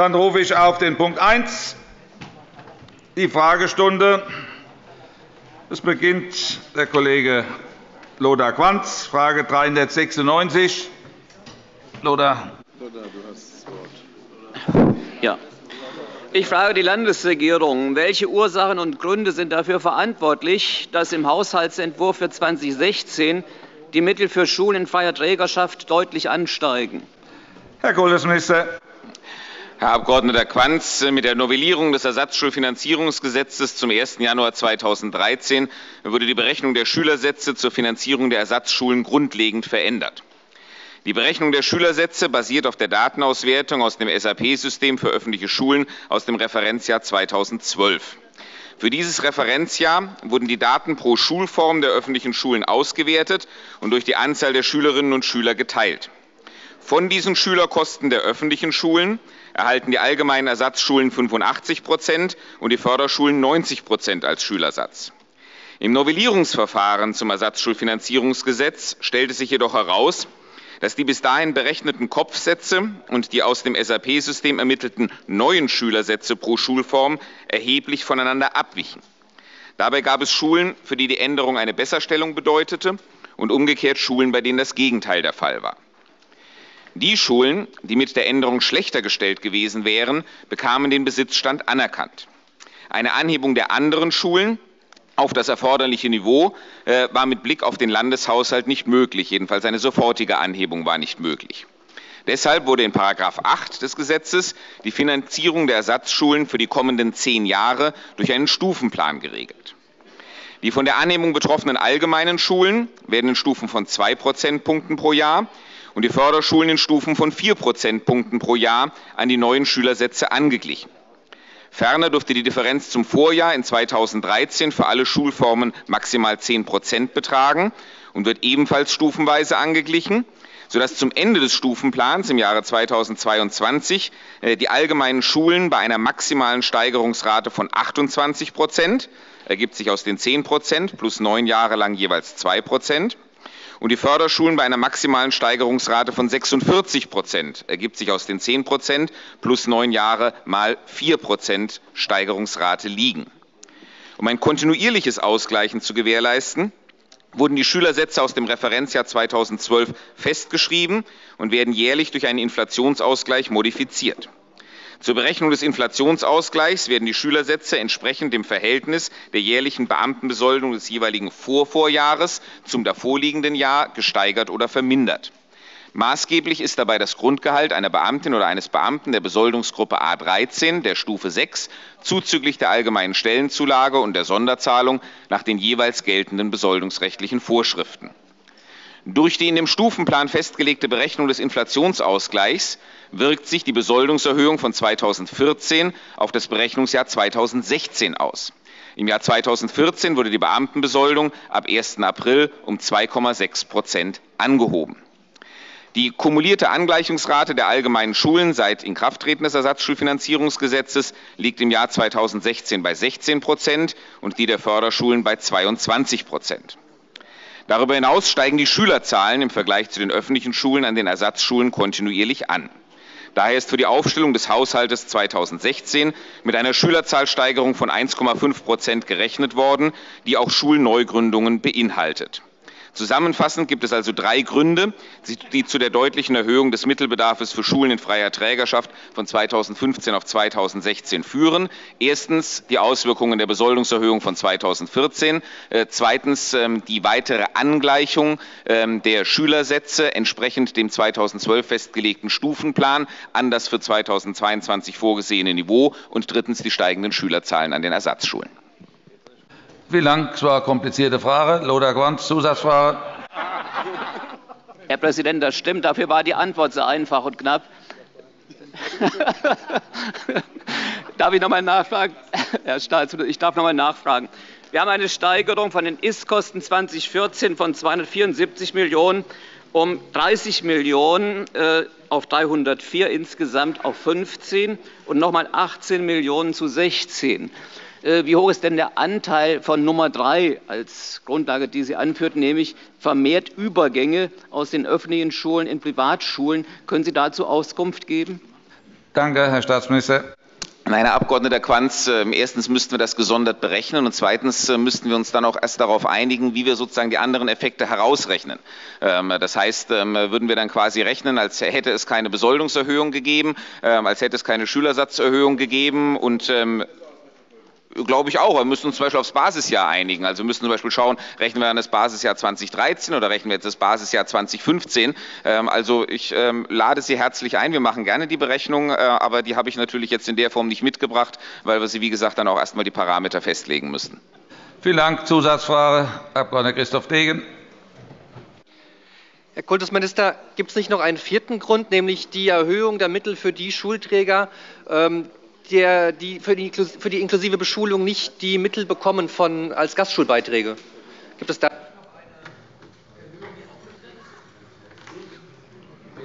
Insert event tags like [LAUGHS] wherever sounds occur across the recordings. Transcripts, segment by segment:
Dann rufe ich auf den Punkt 1, die Fragestunde. Es beginnt der Kollege Lothar Quanz, Frage 396. Lothar. Lothar, du hast das Wort. Ja. Ich frage die Landesregierung, welche Ursachen und Gründe sind dafür verantwortlich, dass im Haushaltsentwurf für 2016 die Mittel für Schulen in freier Trägerschaft deutlich ansteigen? Herr Kultusminister. Herr Abg. Quanz, mit der Novellierung des Ersatzschulfinanzierungsgesetzes zum 1. Januar 2013 wurde die Berechnung der Schülersätze zur Finanzierung der Ersatzschulen grundlegend verändert. Die Berechnung der Schülersätze basiert auf der Datenauswertung aus dem SAP-System für öffentliche Schulen aus dem Referenzjahr 2012. Für dieses Referenzjahr wurden die Daten pro Schulform der öffentlichen Schulen ausgewertet und durch die Anzahl der Schülerinnen und Schüler geteilt. Von diesen Schülerkosten der öffentlichen Schulen erhalten die allgemeinen Ersatzschulen 85% und die Förderschulen 90% als Schülersatz. Im Novellierungsverfahren zum Ersatzschulfinanzierungsgesetz stellte sich jedoch heraus, dass die bis dahin berechneten Kopfsätze und die aus dem SAP-System ermittelten neuen Schülersätze pro Schulform erheblich voneinander abwichen. Dabei gab es Schulen, für die die Änderung eine Besserstellung bedeutete, und umgekehrt Schulen, bei denen das Gegenteil der Fall war. Die Schulen, die mit der Änderung schlechter gestellt gewesen wären, bekamen den Besitzstand anerkannt. Eine Anhebung der anderen Schulen auf das erforderliche Niveau äh, war mit Blick auf den Landeshaushalt nicht möglich. Jedenfalls eine sofortige Anhebung war nicht möglich. Deshalb wurde in § 8 des Gesetzes die Finanzierung der Ersatzschulen für die kommenden zehn Jahre durch einen Stufenplan geregelt. Die von der Anhebung betroffenen allgemeinen Schulen werden in Stufen von zwei Prozentpunkten pro Jahr und die Förderschulen in Stufen von vier Prozentpunkten pro Jahr an die neuen Schülersätze angeglichen. Ferner durfte die Differenz zum Vorjahr in 2013 für alle Schulformen maximal 10 Prozent betragen und wird ebenfalls stufenweise angeglichen, sodass zum Ende des Stufenplans im Jahre 2022 äh, die allgemeinen Schulen bei einer maximalen Steigerungsrate von 28 Prozent, ergibt sich aus den 10 Prozent plus neun Jahre lang jeweils 2 Prozent, und die Förderschulen bei einer maximalen Steigerungsrate von 46 Prozent, ergibt sich aus den 10 Prozent plus neun Jahre mal 4 Prozent Steigerungsrate liegen. Um ein kontinuierliches Ausgleichen zu gewährleisten, wurden die Schülersätze aus dem Referenzjahr 2012 festgeschrieben und werden jährlich durch einen Inflationsausgleich modifiziert. Zur Berechnung des Inflationsausgleichs werden die Schülersätze entsprechend dem Verhältnis der jährlichen Beamtenbesoldung des jeweiligen Vorvorjahres zum davorliegenden Jahr gesteigert oder vermindert. Maßgeblich ist dabei das Grundgehalt einer Beamtin oder eines Beamten der Besoldungsgruppe A 13 der Stufe 6 zuzüglich der allgemeinen Stellenzulage und der Sonderzahlung nach den jeweils geltenden besoldungsrechtlichen Vorschriften. Durch die in dem Stufenplan festgelegte Berechnung des Inflationsausgleichs wirkt sich die Besoldungserhöhung von 2014 auf das Berechnungsjahr 2016 aus. Im Jahr 2014 wurde die Beamtenbesoldung ab 1. April um 2,6 Prozent angehoben. Die kumulierte Angleichungsrate der allgemeinen Schulen seit Inkrafttreten des Ersatzschulfinanzierungsgesetzes liegt im Jahr 2016 bei 16 Prozent und die der Förderschulen bei 22 Prozent. Darüber hinaus steigen die Schülerzahlen im Vergleich zu den öffentlichen Schulen an den Ersatzschulen kontinuierlich an. Daher ist für die Aufstellung des Haushaltes 2016 mit einer Schülerzahlsteigerung von 1,5 Prozent gerechnet worden, die auch Schulneugründungen beinhaltet. Zusammenfassend gibt es also drei Gründe, die zu der deutlichen Erhöhung des Mittelbedarfs für Schulen in freier Trägerschaft von 2015 auf 2016 führen. Erstens die Auswirkungen der Besoldungserhöhung von 2014. Äh, zweitens ähm, die weitere Angleichung ähm, der Schülersätze entsprechend dem 2012 festgelegten Stufenplan an das für 2022 vorgesehene Niveau. Und drittens die steigenden Schülerzahlen an den Ersatzschulen. Vielen Dank. Das war eine komplizierte Frage. Lothar Quanz, Zusatzfrage. Herr Präsident, das stimmt. Dafür war die Antwort so einfach und knapp. [LAUGHS] darf ich noch mal nachfragen? [LAUGHS] Herr Staatsminister, ich darf noch mal nachfragen. Wir haben eine Steigerung von den Ist-Kosten 2014 von 274 Millionen um 30 Millionen äh, auf 304 insgesamt auf 15 und noch mal 18 Millionen zu 16. Äh, wie hoch ist denn der Anteil von Nummer drei als Grundlage, die Sie anführten, nämlich vermehrt Übergänge aus den öffentlichen Schulen in Privatschulen? Können Sie dazu Auskunft geben? Danke, Herr Staatsminister. Nein, Herr Abg. Quanz, ähm, erstens müssten wir das gesondert berechnen und zweitens äh, müssten wir uns dann auch erst darauf einigen, wie wir sozusagen die anderen Effekte herausrechnen. Ähm, das heißt, ähm, würden wir dann quasi rechnen, als hätte es keine Besoldungserhöhung gegeben, als hätte es keine Schülersatzerhöhung gegeben und Glaube ich auch. Wir müssen uns zum Beispiel aufs Basisjahr einigen. Also wir müssen zum Beispiel schauen, rechnen wir an das Basisjahr 2013 oder rechnen wir jetzt das Basisjahr 2015. Ähm, also ich ähm, lade Sie herzlich ein. Wir machen gerne die Berechnung, äh, aber die habe ich natürlich jetzt in der Form nicht mitgebracht, weil wir sie, wie gesagt, dann auch erstmal die Parameter festlegen müssen. Vielen Dank. Zusatzfrage, Abg. Christoph Degen. Herr Kultusminister, gibt es nicht noch einen vierten Grund, nämlich die Erhöhung der Mittel für die Schulträger, ähm, der, die für, die für die inklusive Beschulung nicht die Mittel bekommen von, als Gastschulbeiträge? Gibt es da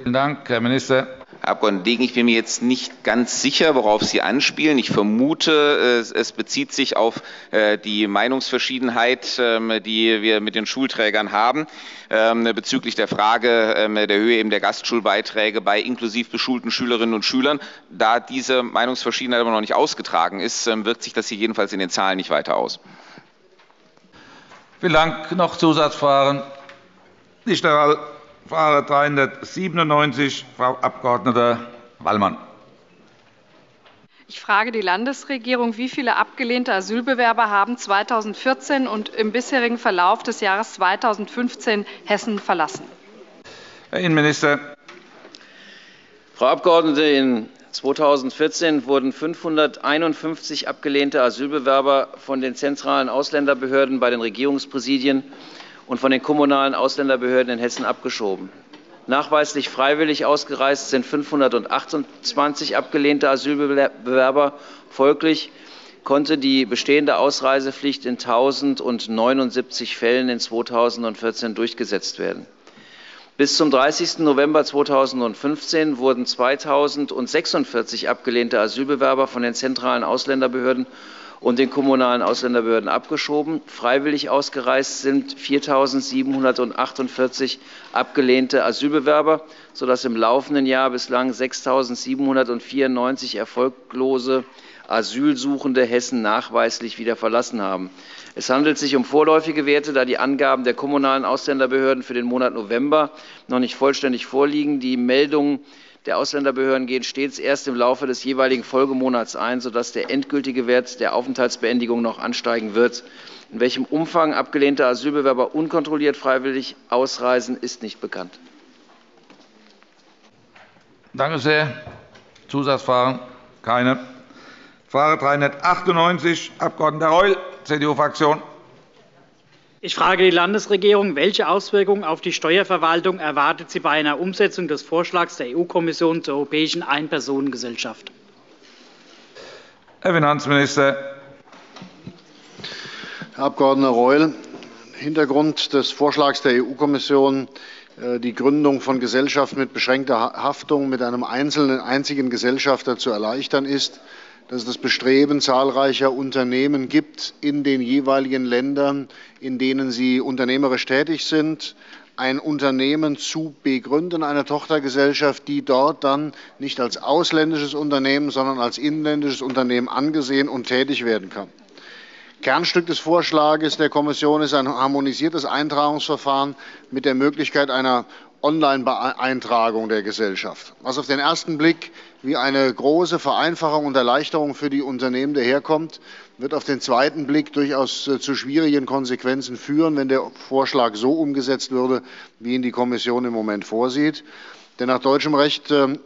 Vielen Dank, Herr Minister. Herr Abg. Degen, ich bin mir jetzt nicht ganz sicher, worauf Sie anspielen. Ich vermute, es bezieht sich auf äh, die Meinungsverschiedenheit, ähm, die wir mit den Schulträgern haben, ähm, bezüglich der Frage ähm, der Höhe eben der Gastschulbeiträge bei inklusiv beschulten Schülerinnen und Schülern. Da diese Meinungsverschiedenheit aber noch nicht ausgetragen ist, wirkt sich das hier jedenfalls in den Zahlen nicht weiter aus. Vielen Dank. Noch Zusatzfragen? Nicht Fall. Frage 397, Frau Abg. Wallmann. Ich frage die Landesregierung, wie viele abgelehnte Asylbewerber haben 2014 und im bisherigen Verlauf des Jahres 2015 Hessen verlassen? Herr Innenminister. Frau Abgeordnete, in 2014 wurden 551 abgelehnte Asylbewerber von den zentralen Ausländerbehörden bei den Regierungspräsidien und von den kommunalen Ausländerbehörden in Hessen abgeschoben. Nachweislich freiwillig ausgereist sind 528 abgelehnte Asylbewerber. Folglich konnte die bestehende Ausreisepflicht in 1079 Fällen in 2014 durchgesetzt werden. Bis zum 30. November 2015 wurden 2046 abgelehnte Asylbewerber von den zentralen Ausländerbehörden und den kommunalen Ausländerbehörden abgeschoben. Freiwillig ausgereist sind 4.748 abgelehnte Asylbewerber, sodass im laufenden Jahr bislang 6.794 erfolglose Asylsuchende Hessen nachweislich wieder verlassen haben. Es handelt sich um vorläufige Werte, da die Angaben der kommunalen Ausländerbehörden für den Monat November noch nicht vollständig vorliegen. Die Meldungen der Ausländerbehörden gehen stets erst im Laufe des jeweiligen Folgemonats ein, sodass der endgültige Wert der Aufenthaltsbeendigung noch ansteigen wird. In welchem Umfang abgelehnte Asylbewerber unkontrolliert freiwillig ausreisen, ist nicht bekannt. Danke sehr. Zusatzfragen? Keine. Frage 398, Abg. Reul, CDU-Fraktion. Ich frage die Landesregierung, welche Auswirkungen auf die Steuerverwaltung erwartet sie bei einer Umsetzung des Vorschlags der EU-Kommission zur europäischen Einpersonengesellschaft? Herr Finanzminister. Herr Abg. Reul, Hintergrund des Vorschlags der EU-Kommission, äh, die Gründung von Gesellschaften mit beschränkter Haftung mit einem einzelnen einzigen Gesellschafter zu erleichtern, ist, dass es das Bestreben zahlreicher Unternehmen gibt, in den jeweiligen Ländern, in denen sie unternehmerisch tätig sind, ein Unternehmen zu begründen, eine Tochtergesellschaft, die dort dann nicht als ausländisches Unternehmen, sondern als inländisches Unternehmen angesehen und tätig werden kann. Kernstück des Vorschlags der Kommission ist ein harmonisiertes Eintragungsverfahren mit der Möglichkeit einer Online-Beeintragung der Gesellschaft, was auf den ersten Blick wie eine große Vereinfachung und Erleichterung für die Unternehmen daherkommt, wird auf den zweiten Blick durchaus äh, zu schwierigen Konsequenzen führen, wenn der Vorschlag so umgesetzt würde, wie ihn die Kommission im Moment vorsieht. Denn nach deutschem Recht ähm,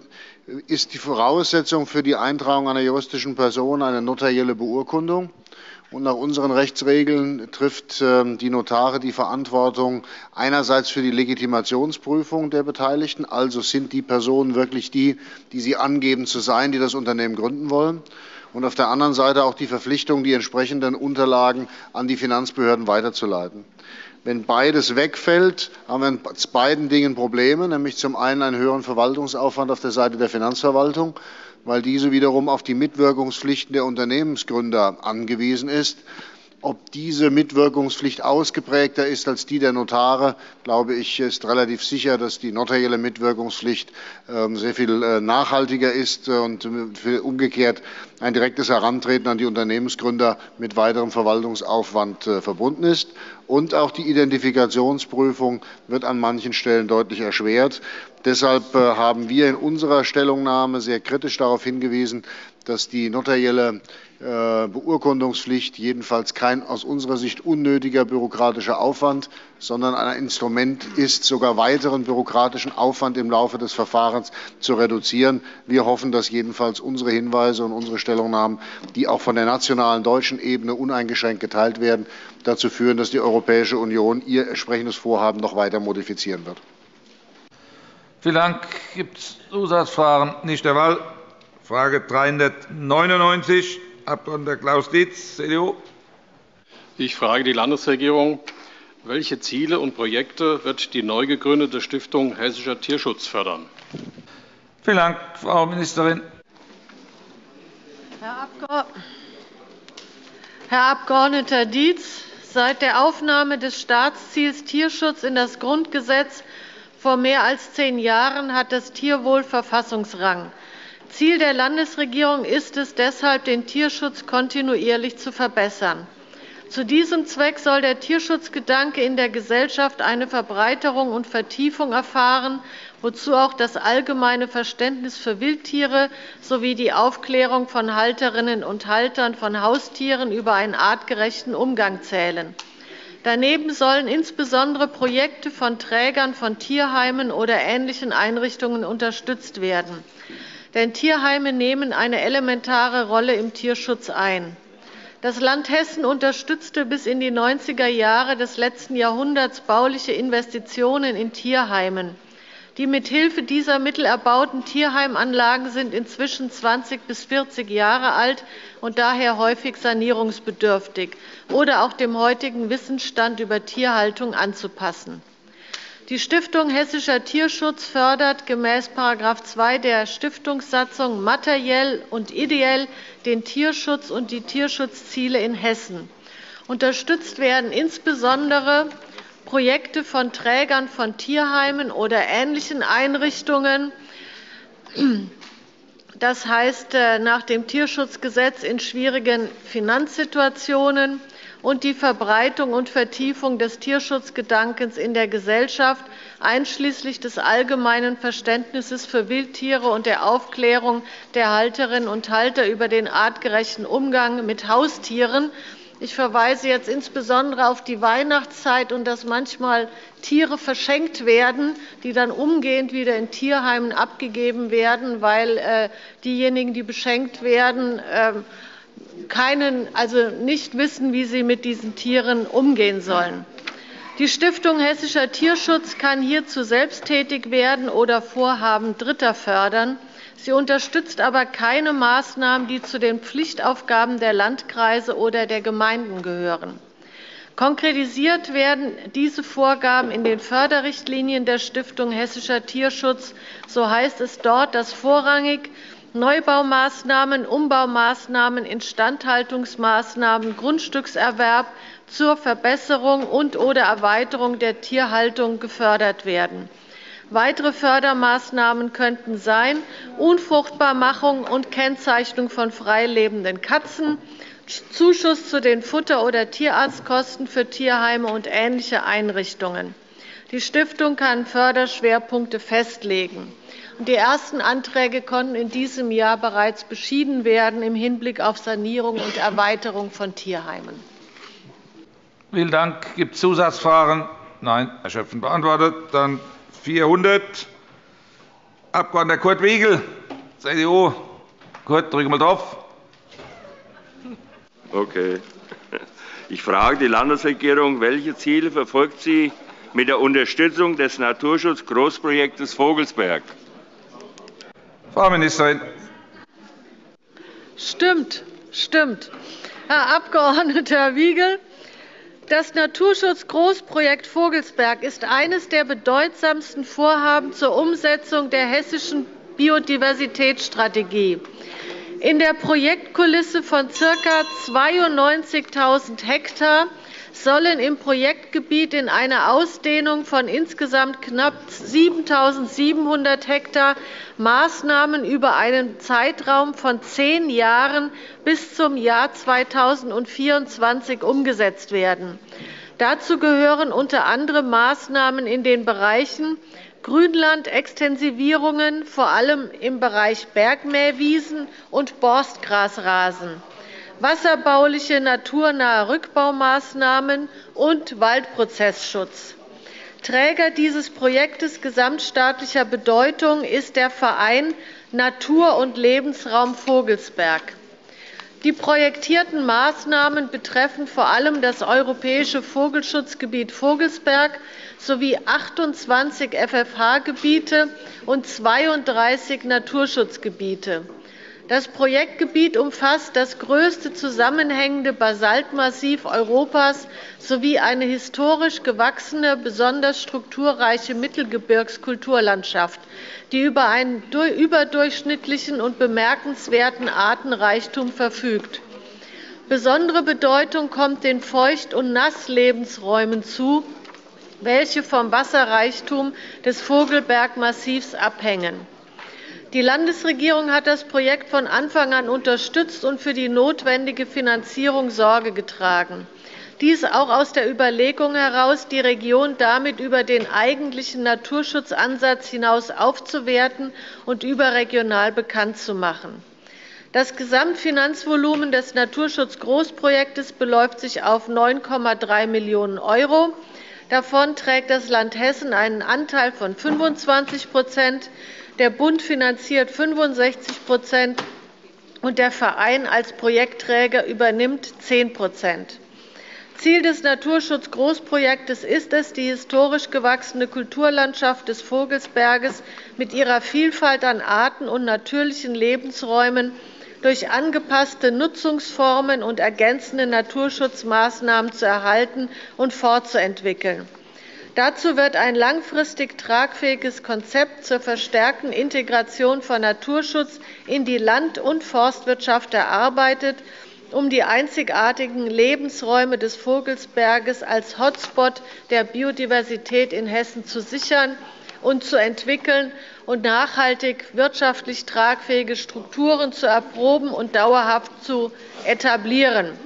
ist die Voraussetzung für die Eintragung einer juristischen Person eine notarielle Beurkundung. Und nach unseren Rechtsregeln trifft ähm, die Notare die Verantwortung einerseits für die Legitimationsprüfung der Beteiligten, also sind die Personen wirklich die, die sie angeben zu sein, die das Unternehmen gründen wollen, und auf der anderen Seite auch die Verpflichtung, die entsprechenden Unterlagen an die Finanzbehörden weiterzuleiten. Wenn beides wegfällt, haben wir bei beiden Dingen Probleme, nämlich zum einen einen höheren Verwaltungsaufwand auf der Seite der Finanzverwaltung weil diese wiederum auf die Mitwirkungspflichten der Unternehmensgründer angewiesen ist. Ob diese Mitwirkungspflicht ausgeprägter ist als die der Notare, glaube ich, ist relativ sicher, dass die notarielle Mitwirkungspflicht ähm, sehr viel äh, nachhaltiger ist und umgekehrt ein direktes Herantreten an die Unternehmensgründer mit weiterem Verwaltungsaufwand äh, verbunden ist. Und auch die Identifikationsprüfung wird an manchen Stellen deutlich erschwert. Deshalb äh, haben wir in unserer Stellungnahme sehr kritisch darauf hingewiesen, dass die notarielle äh, Beurkundungspflicht jedenfalls kein aus unserer Sicht unnötiger bürokratischer Aufwand, sondern ein Instrument ist, sogar weiteren bürokratischen Aufwand im Laufe des Verfahrens zu reduzieren. Wir hoffen, dass jedenfalls unsere Hinweise und unsere Stellungnahmen, die auch von der nationalen deutschen Ebene uneingeschränkt geteilt werden, dazu führen, dass die Europäische Union ihr entsprechendes Vorhaben noch weiter modifizieren wird. Vielen Dank. Gibt es Zusatzfragen? Nicht der Fall. Frage 399, Abg. Klaus Dietz, CDU. Ich frage die Landesregierung, welche Ziele und Projekte wird die neu gegründete Stiftung Hessischer Tierschutz fördern? Vielen Dank, Frau Ministerin. Herr Abg. Dietz, seit der Aufnahme des Staatsziels Tierschutz in das Grundgesetz vor mehr als zehn Jahren hat das Tierwohl Verfassungsrang. Ziel der Landesregierung ist es deshalb, den Tierschutz kontinuierlich zu verbessern. Zu diesem Zweck soll der Tierschutzgedanke in der Gesellschaft eine Verbreiterung und Vertiefung erfahren, wozu auch das allgemeine Verständnis für Wildtiere sowie die Aufklärung von Halterinnen und Haltern von Haustieren über einen artgerechten Umgang zählen. Daneben sollen insbesondere Projekte von Trägern von Tierheimen oder ähnlichen Einrichtungen unterstützt werden. Denn Tierheime nehmen eine elementare Rolle im Tierschutz ein. Das Land Hessen unterstützte bis in die 90er Jahre des letzten Jahrhunderts bauliche Investitionen in Tierheimen. Die mit Hilfe dieser Mittel erbauten Tierheimanlagen sind inzwischen 20 bis 40 Jahre alt und daher häufig sanierungsbedürftig oder auch dem heutigen Wissensstand über Tierhaltung anzupassen. Die Stiftung Hessischer Tierschutz fördert gemäß § 2 der Stiftungssatzung materiell und ideell den Tierschutz und die Tierschutzziele in Hessen. Unterstützt werden insbesondere Projekte von Trägern von Tierheimen oder ähnlichen Einrichtungen, das heißt äh, nach dem Tierschutzgesetz in schwierigen Finanzsituationen und die Verbreitung und Vertiefung des Tierschutzgedankens in der Gesellschaft, einschließlich des allgemeinen Verständnisses für Wildtiere und der Aufklärung der Halterinnen und Halter über den artgerechten Umgang mit Haustieren ich verweise jetzt insbesondere auf die Weihnachtszeit und dass manchmal Tiere verschenkt werden, die dann umgehend wieder in Tierheimen abgegeben werden, weil äh, diejenigen, die beschenkt werden, ähm, keinen, also nicht wissen, wie sie mit diesen Tieren umgehen sollen. Die Stiftung Hessischer Tierschutz kann hierzu selbsttätig werden oder Vorhaben Dritter fördern. Sie unterstützt aber keine Maßnahmen, die zu den Pflichtaufgaben der Landkreise oder der Gemeinden gehören. Konkretisiert werden diese Vorgaben in den Förderrichtlinien der Stiftung Hessischer Tierschutz. So heißt es dort, dass vorrangig Neubaumaßnahmen, Umbaumaßnahmen, Instandhaltungsmaßnahmen, Grundstückserwerb zur Verbesserung und/oder Erweiterung der Tierhaltung gefördert werden. Weitere Fördermaßnahmen könnten sein Unfruchtbarmachung und Kennzeichnung von freilebenden Katzen, Zuschuss zu den Futter- oder Tierarztkosten für Tierheime und ähnliche Einrichtungen. Die Stiftung kann Förderschwerpunkte festlegen. Die ersten Anträge konnten in diesem Jahr bereits beschieden werden im Hinblick auf Sanierung und Erweiterung von Tierheimen. Vielen Dank. Gibt es Zusatzfragen? Nein, erschöpfend beantwortet. Dann 400. Abg. Kurt Wiegel, CDU. Kurt, drücke mal drauf. Okay. Ich frage die Landesregierung, welche Ziele verfolgt sie mit der Unterstützung des Naturschutzgroßprojektes Vogelsberg? Frau Ministerin. Stimmt, stimmt. Herr Abg. Wiegel, das Naturschutzgroßprojekt Vogelsberg ist eines der bedeutsamsten Vorhaben zur Umsetzung der hessischen Biodiversitätsstrategie. In der Projektkulisse von ca. 92.000 Hektar sollen im Projektgebiet in einer Ausdehnung von insgesamt knapp 7.700 Hektar Maßnahmen über einen Zeitraum von zehn Jahren bis zum Jahr 2024 umgesetzt werden. Dazu gehören unter anderem Maßnahmen in den Bereichen Grünlandextensivierungen, vor allem im Bereich Bergmähwiesen und Borstgrasrasen, wasserbauliche naturnahe Rückbaumaßnahmen und Waldprozessschutz. Träger dieses Projektes gesamtstaatlicher Bedeutung ist der Verein Natur- und Lebensraum Vogelsberg. Die projektierten Maßnahmen betreffen vor allem das europäische Vogelschutzgebiet Vogelsberg sowie 28 FFH-Gebiete und 32 Naturschutzgebiete. Das Projektgebiet umfasst das größte zusammenhängende Basaltmassiv Europas sowie eine historisch gewachsene, besonders strukturreiche Mittelgebirgskulturlandschaft, die über einen überdurchschnittlichen und bemerkenswerten Artenreichtum verfügt. Besondere Bedeutung kommt den Feucht- und Nasslebensräumen zu, welche vom Wasserreichtum des Vogelbergmassivs abhängen. Die Landesregierung hat das Projekt von Anfang an unterstützt und für die notwendige Finanzierung Sorge getragen. Dies auch aus der Überlegung heraus, die Region damit über den eigentlichen Naturschutzansatz hinaus aufzuwerten und überregional bekannt zu machen. Das Gesamtfinanzvolumen des Naturschutzgroßprojektes beläuft sich auf 9,3 Millionen €. Davon trägt das Land Hessen einen Anteil von 25 der Bund finanziert 65% und der Verein als Projektträger übernimmt 10% Ziel des Naturschutzgroßprojektes ist es, die historisch gewachsene Kulturlandschaft des Vogelsberges mit ihrer Vielfalt an Arten und natürlichen Lebensräumen durch angepasste Nutzungsformen und ergänzende Naturschutzmaßnahmen zu erhalten und fortzuentwickeln. Dazu wird ein langfristig tragfähiges Konzept zur verstärkten Integration von Naturschutz in die Land- und Forstwirtschaft erarbeitet um die einzigartigen Lebensräume des Vogelsberges als Hotspot der Biodiversität in Hessen zu sichern und zu entwickeln und nachhaltig wirtschaftlich tragfähige Strukturen zu erproben und dauerhaft zu etablieren.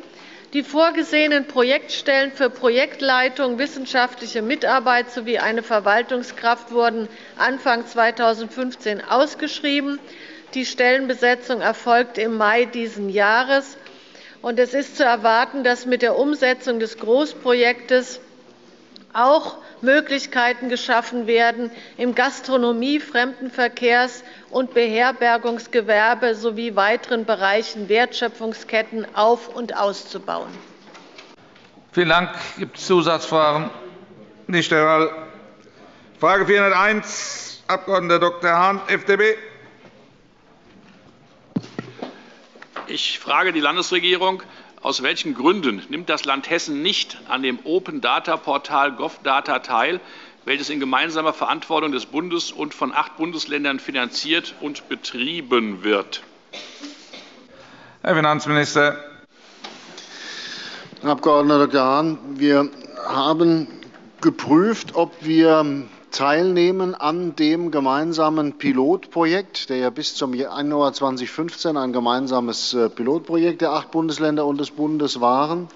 Die vorgesehenen Projektstellen für Projektleitung, wissenschaftliche Mitarbeit sowie eine Verwaltungskraft wurden Anfang 2015 ausgeschrieben. Die Stellenbesetzung erfolgt im Mai dieses Jahres und es ist zu erwarten, dass mit der Umsetzung des Großprojektes auch Möglichkeiten geschaffen werden, im Gastronomie-, Fremdenverkehrs- und Beherbergungsgewerbe sowie weiteren Bereichen Wertschöpfungsketten auf- und auszubauen. Vielen Dank. Gibt es Zusatzfragen? Nicht der Fall. Frage 401, Abg. Dr. Hahn, FDP. Ich frage die Landesregierung, aus welchen Gründen nimmt das Land Hessen nicht an dem Open-Data-Portal GovData teil, welches in gemeinsamer Verantwortung des Bundes und von acht Bundesländern finanziert und betrieben wird? Herr Finanzminister. Herr Abg. Dr. Hahn, wir haben geprüft, ob wir teilnehmen an dem gemeinsamen Pilotprojekt, der ja bis zum Januar 2015 ein gemeinsames äh, Pilotprojekt der acht Bundesländer und des Bundes waren.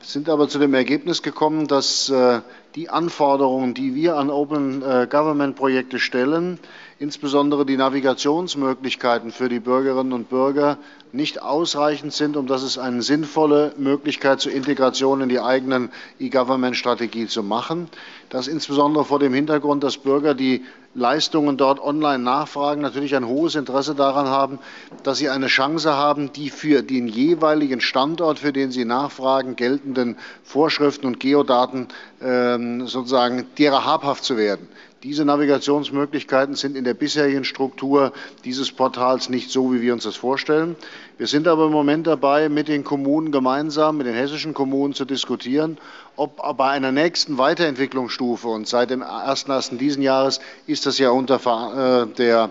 Sind aber zu dem Ergebnis gekommen, dass äh, die Anforderungen, die wir an Open äh, Government Projekte stellen, insbesondere die Navigationsmöglichkeiten für die Bürgerinnen und Bürger nicht ausreichend sind, um dass es eine sinnvolle Möglichkeit zur Integration in die eigenen E-Government-Strategie zu machen. Das insbesondere vor dem Hintergrund, dass Bürger, die Leistungen dort online nachfragen, natürlich ein hohes Interesse daran haben, dass sie eine Chance haben, die für den jeweiligen Standort, für den sie nachfragen, geltenden Vorschriften und Geodaten ähm, sozusagen derer habhaft zu werden. Diese Navigationsmöglichkeiten sind in der bisherigen Struktur dieses Portals nicht so, wie wir uns das vorstellen. Wir sind aber im Moment dabei, mit den Kommunen gemeinsam, mit den hessischen Kommunen zu diskutieren, ob bei einer nächsten Weiterentwicklungsstufe, und seit dem 01.01. dieses Jahres ist das ja unter äh, der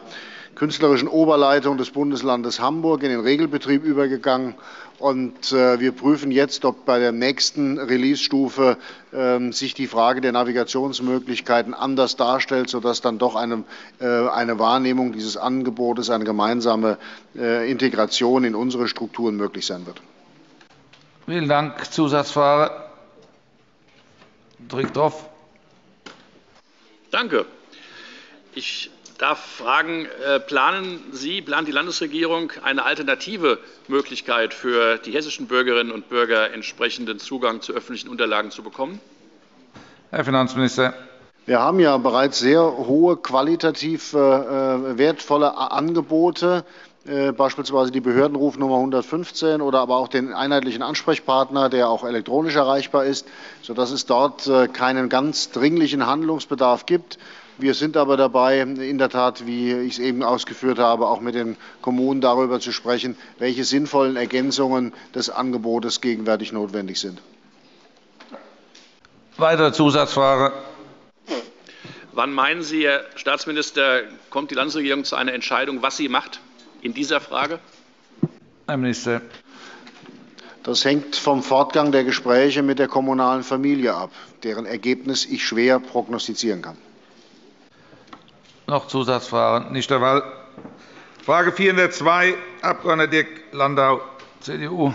künstlerischen Oberleitung des Bundeslandes Hamburg in den Regelbetrieb übergegangen. Und äh, wir prüfen jetzt, ob bei der nächsten Release-Stufe äh, sich die Frage der Navigationsmöglichkeiten anders darstellt, sodass dann doch eine, äh, eine Wahrnehmung dieses Angebotes, eine gemeinsame äh, Integration in unsere Strukturen möglich sein wird. Vielen Dank. Zusatzfrage. Drickdorf. Danke. Ich darf fragen, äh, planen Sie, plant die Landesregierung eine alternative Möglichkeit für die hessischen Bürgerinnen und Bürger, entsprechenden Zugang zu öffentlichen Unterlagen zu bekommen? Herr Finanzminister. Wir haben ja bereits sehr hohe, qualitativ äh, wertvolle Angebote äh, beispielsweise die Behördenrufnummer 115 oder aber auch den einheitlichen Ansprechpartner, der auch elektronisch erreichbar ist, sodass es dort keinen ganz dringlichen Handlungsbedarf gibt. Wir sind aber dabei, in der Tat, wie ich es eben ausgeführt habe, auch mit den Kommunen darüber zu sprechen, welche sinnvollen Ergänzungen des Angebotes gegenwärtig notwendig sind. Weitere Zusatzfrage. Wann meinen Sie, Herr Staatsminister, kommt die Landesregierung zu einer Entscheidung, was sie macht? in dieser Frage? Herr Minister. Das hängt vom Fortgang der Gespräche mit der kommunalen Familie ab, deren Ergebnis ich schwer prognostizieren kann. Noch Zusatzfragen? Nicht der Fall. Frage 402, Abg. Dirk Landau, CDU.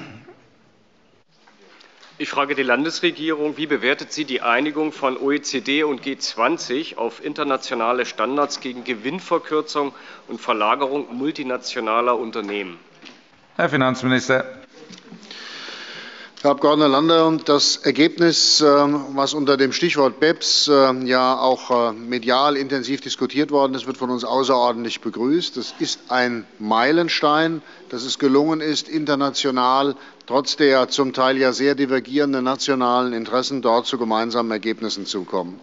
Ich frage die Landesregierung, wie bewertet sie die Einigung von OECD und G20 auf internationale Standards gegen Gewinnverkürzung und Verlagerung multinationaler Unternehmen? Herr Finanzminister. Herr Abg. Lander, das Ergebnis, ähm, was unter dem Stichwort BEPS ähm, ja auch äh, medial intensiv diskutiert worden ist, wird von uns außerordentlich begrüßt. Es ist ein Meilenstein, dass es gelungen ist, international trotz der zum Teil ja sehr divergierenden nationalen Interessen dort zu gemeinsamen Ergebnissen zu kommen.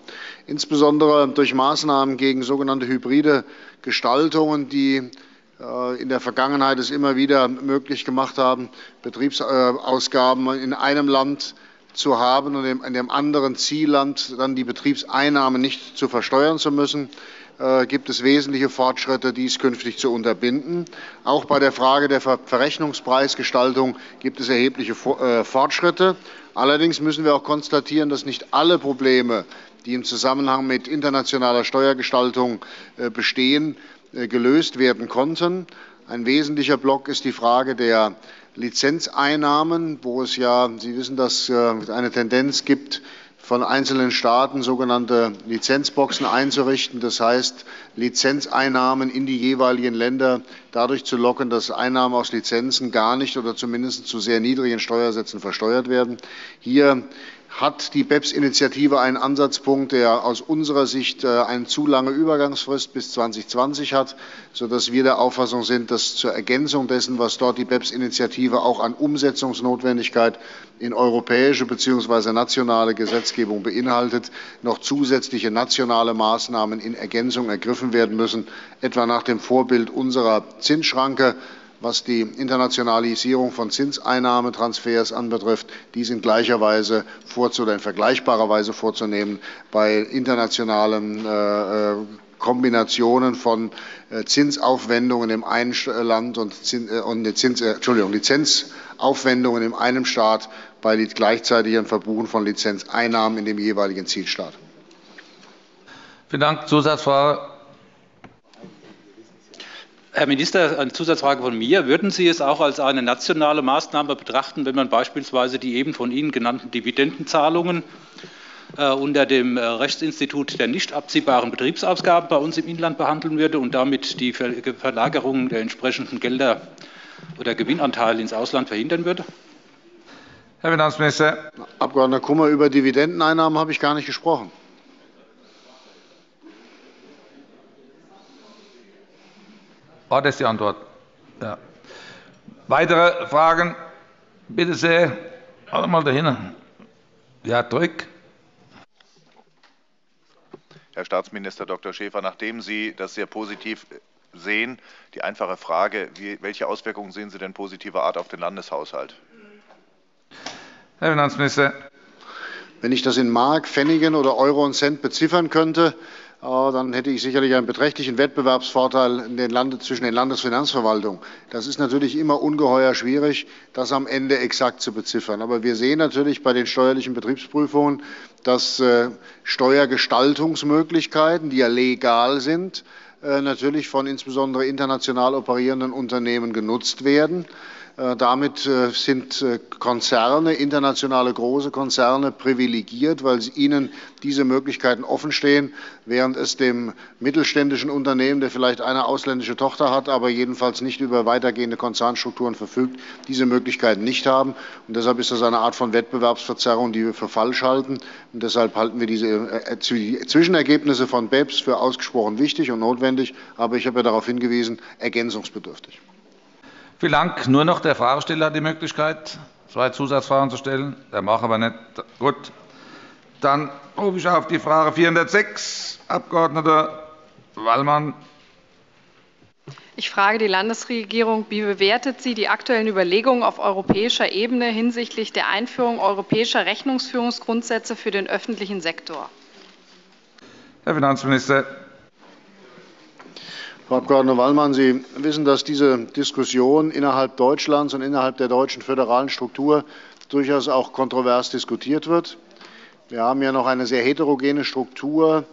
Insbesondere durch Maßnahmen gegen sogenannte hybride Gestaltungen, die in der Vergangenheit es immer wieder möglich gemacht haben, Betriebsausgaben in einem Land zu haben und in dem anderen Zielland dann die Betriebseinnahmen nicht zu versteuern zu müssen, äh, gibt es wesentliche Fortschritte, dies künftig zu unterbinden. Auch bei der Frage der Verrechnungspreisgestaltung gibt es erhebliche äh, Fortschritte. Allerdings müssen wir auch konstatieren, dass nicht alle Probleme, die im Zusammenhang mit internationaler Steuergestaltung bestehen, äh, gelöst werden konnten. Ein wesentlicher Block ist die Frage der Lizenzeinnahmen, wo es ja, Sie wissen, dass es äh, eine Tendenz gibt, von einzelnen Staaten sogenannte Lizenzboxen einzurichten. Das heißt, Lizenzeinnahmen in die jeweiligen Länder dadurch zu locken, dass Einnahmen aus Lizenzen gar nicht oder zumindest zu sehr niedrigen Steuersätzen versteuert werden. Hier hat die BEPS-Initiative einen Ansatzpunkt, der aus unserer Sicht äh, eine zu lange Übergangsfrist bis 2020 hat, sodass wir der Auffassung sind, dass zur Ergänzung dessen, was dort die BEPS-Initiative auch an Umsetzungsnotwendigkeit in europäische bzw. nationale Gesetzgebung beinhaltet, noch zusätzliche nationale Maßnahmen in Ergänzung ergriffen werden müssen, etwa nach dem Vorbild unserer Zinsschranke was die Internationalisierung von Zinseinnahmetransfers anbetrifft, dies in gleicher Weise in vergleichbarer Weise vorzunehmen bei internationalen äh, äh, Kombinationen von äh, Zinsaufwendungen im einen Land und, Zins, Entschuldigung, Lizenzaufwendungen in einem Staat bei gleichzeitigem Verbuchen von Lizenzeinnahmen in dem jeweiligen Zielstaat. Vielen Dank. Zusatzfrage Herr Minister, eine Zusatzfrage von mir. Würden Sie es auch als eine nationale Maßnahme betrachten, wenn man beispielsweise die eben von Ihnen genannten Dividendenzahlungen äh, unter dem äh, Rechtsinstitut der nicht abziehbaren Betriebsausgaben bei uns im Inland behandeln würde und damit die Verlagerung der entsprechenden Gelder oder Gewinnanteile ins Ausland verhindern würde? Herr Finanzminister. Abg. Kummer, über Dividendeneinnahmen habe ich gar nicht gesprochen. War das die Antwort? Ja. Weitere Fragen? Bitte sehr. Alle mal dahin. Ja, drück. Herr Staatsminister Dr. Schäfer, nachdem Sie das sehr positiv sehen, die einfache Frage, welche Auswirkungen sehen Sie denn positiver Art auf den Landeshaushalt? Herr Finanzminister. Wenn ich das in Mark, Pfennigen oder Euro und Cent beziffern könnte, dann hätte ich sicherlich einen beträchtlichen Wettbewerbsvorteil den Land zwischen den Landesfinanzverwaltungen. Das ist natürlich immer ungeheuer schwierig, das am Ende exakt zu beziffern. Aber wir sehen natürlich bei den steuerlichen Betriebsprüfungen, dass äh, Steuergestaltungsmöglichkeiten, die ja legal sind, äh, natürlich von insbesondere international operierenden Unternehmen genutzt werden. Äh, damit äh, sind äh, Konzerne, internationale große Konzerne privilegiert, weil ihnen diese Möglichkeiten offenstehen, während es dem mittelständischen Unternehmen, der vielleicht eine ausländische Tochter hat, aber jedenfalls nicht über weitergehende Konzernstrukturen verfügt, diese Möglichkeiten nicht haben. Und deshalb ist das eine Art von Wettbewerbsverzerrung, die wir für falsch halten. Und deshalb halten wir diese Zwischenergebnisse von BEPS für ausgesprochen wichtig und notwendig. Aber ich habe ja darauf hingewiesen, ergänzungsbedürftig. Vielen Dank. Nur noch der Fragesteller hat die Möglichkeit, zwei Zusatzfragen zu stellen. Der macht aber nicht. Gut. Dann rufe ich auf die Frage 406, Abg. Wallmann. Ich frage die Landesregierung, wie bewertet sie die aktuellen Überlegungen auf europäischer Ebene hinsichtlich der Einführung europäischer Rechnungsführungsgrundsätze für den öffentlichen Sektor? Herr Finanzminister. Frau Abg. Wallmann, Sie wissen, dass diese Diskussion innerhalb Deutschlands und innerhalb der deutschen föderalen Struktur durchaus auch kontrovers diskutiert wird. Wir haben ja noch eine sehr heterogene Struktur,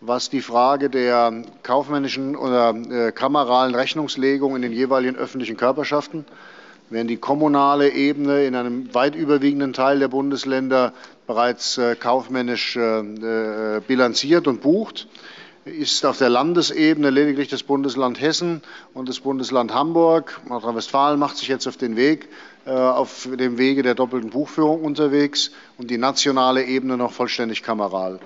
was die Frage der kaufmännischen oder äh, kameralen Rechnungslegung in den jeweiligen öffentlichen Körperschaften, während die kommunale Ebene in einem weit überwiegenden Teil der Bundesländer bereits äh, kaufmännisch äh, bilanziert und bucht, ist auf der Landesebene lediglich das Bundesland Hessen und das Bundesland Hamburg. Nordrhein-Westfalen macht sich jetzt auf den Weg, äh, auf dem Wege der doppelten Buchführung unterwegs und die nationale Ebene noch vollständig kameral.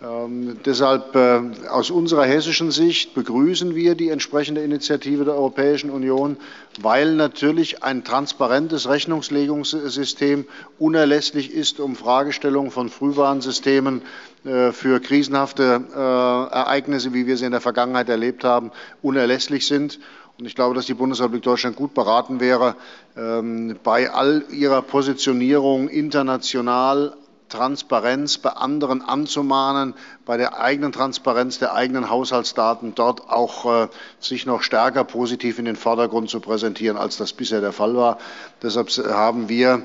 Ähm, deshalb äh, aus unserer hessischen Sicht begrüßen wir die entsprechende Initiative der Europäischen Union, weil natürlich ein transparentes Rechnungslegungssystem unerlässlich ist, um Fragestellungen von Frühwarnsystemen äh, für krisenhafte äh, Ereignisse, wie wir sie in der Vergangenheit erlebt haben, unerlässlich sind. Und ich glaube, dass die Bundesrepublik Deutschland gut beraten wäre, ähm, bei all ihrer Positionierung international Transparenz bei anderen anzumahnen, bei der eigenen Transparenz der eigenen Haushaltsdaten dort auch äh, sich noch stärker positiv in den Vordergrund zu präsentieren, als das bisher der Fall war. Deshalb haben wir